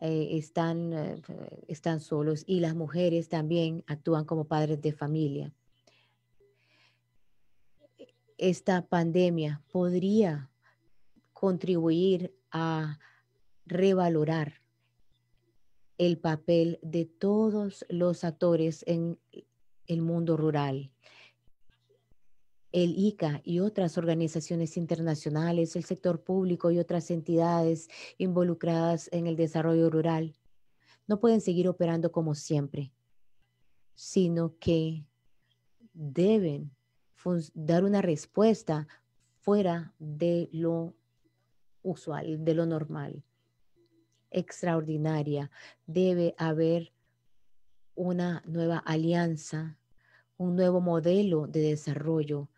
eh, están, eh, están solos y las mujeres también actúan como padres de familia esta pandemia podría contribuir a revalorar el papel de todos los actores en el mundo rural. El ICA y otras organizaciones internacionales, el sector público y otras entidades involucradas en el desarrollo rural no pueden seguir operando como siempre, sino que deben dar una respuesta fuera de lo usual, de lo normal, extraordinaria. Debe haber una nueva alianza, un nuevo modelo de desarrollo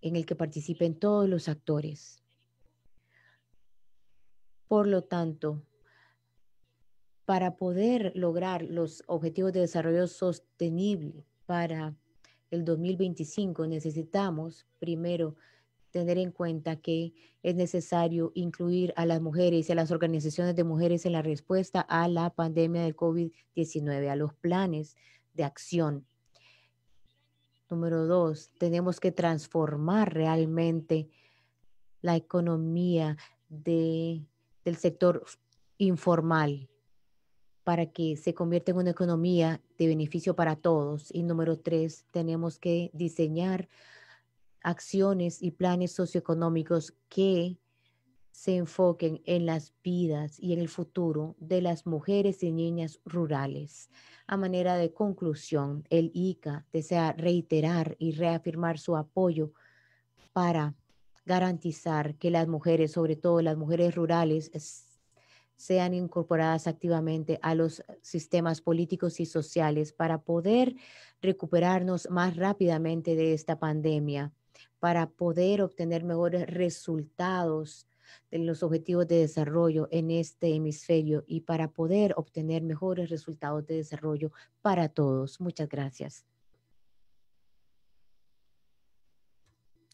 en el que participen todos los actores. Por lo tanto, para poder lograr los objetivos de desarrollo sostenible para el 2025 necesitamos primero tener en cuenta que es necesario incluir a las mujeres y a las organizaciones de mujeres en la respuesta a la pandemia del COVID-19, a los planes de acción. Número dos, tenemos que transformar realmente la economía de, del sector informal para que se convierta en una economía de beneficio para todos. Y número tres, tenemos que diseñar acciones y planes socioeconómicos que se enfoquen en las vidas y en el futuro de las mujeres y niñas rurales. A manera de conclusión, el ICA desea reiterar y reafirmar su apoyo para garantizar que las mujeres, sobre todo las mujeres rurales, sean incorporadas activamente a los eh, sistemas políticos y sociales para poder recuperarnos más rápidamente de esta pandemia, para poder obtener mejores resultados de los objetivos de desarrollo en este hemisferio y para poder obtener mejores resultados de desarrollo para todos. Muchas gracias.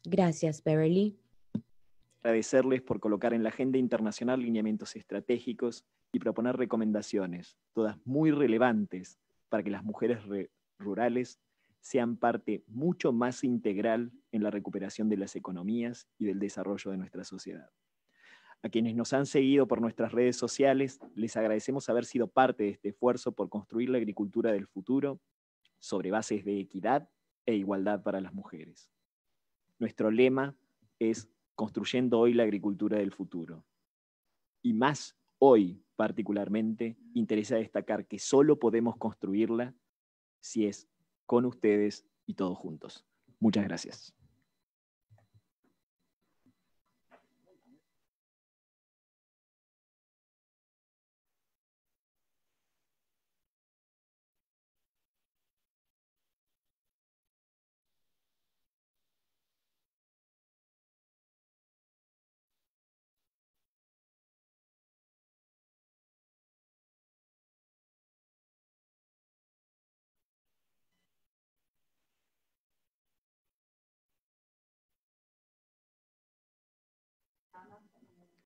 Gracias, Beverly.
Agradecerles por colocar en la agenda internacional lineamientos estratégicos y proponer recomendaciones, todas muy relevantes para que las mujeres rurales sean parte mucho más integral en la recuperación de las economías y del desarrollo de nuestra sociedad. A quienes nos han seguido por nuestras redes sociales, les agradecemos haber sido parte de este esfuerzo por construir la agricultura del futuro sobre bases de equidad e igualdad para las mujeres. Nuestro lema es construyendo hoy la agricultura del futuro. Y más hoy particularmente, interesa destacar que solo podemos construirla si es con ustedes y todos juntos. Muchas gracias.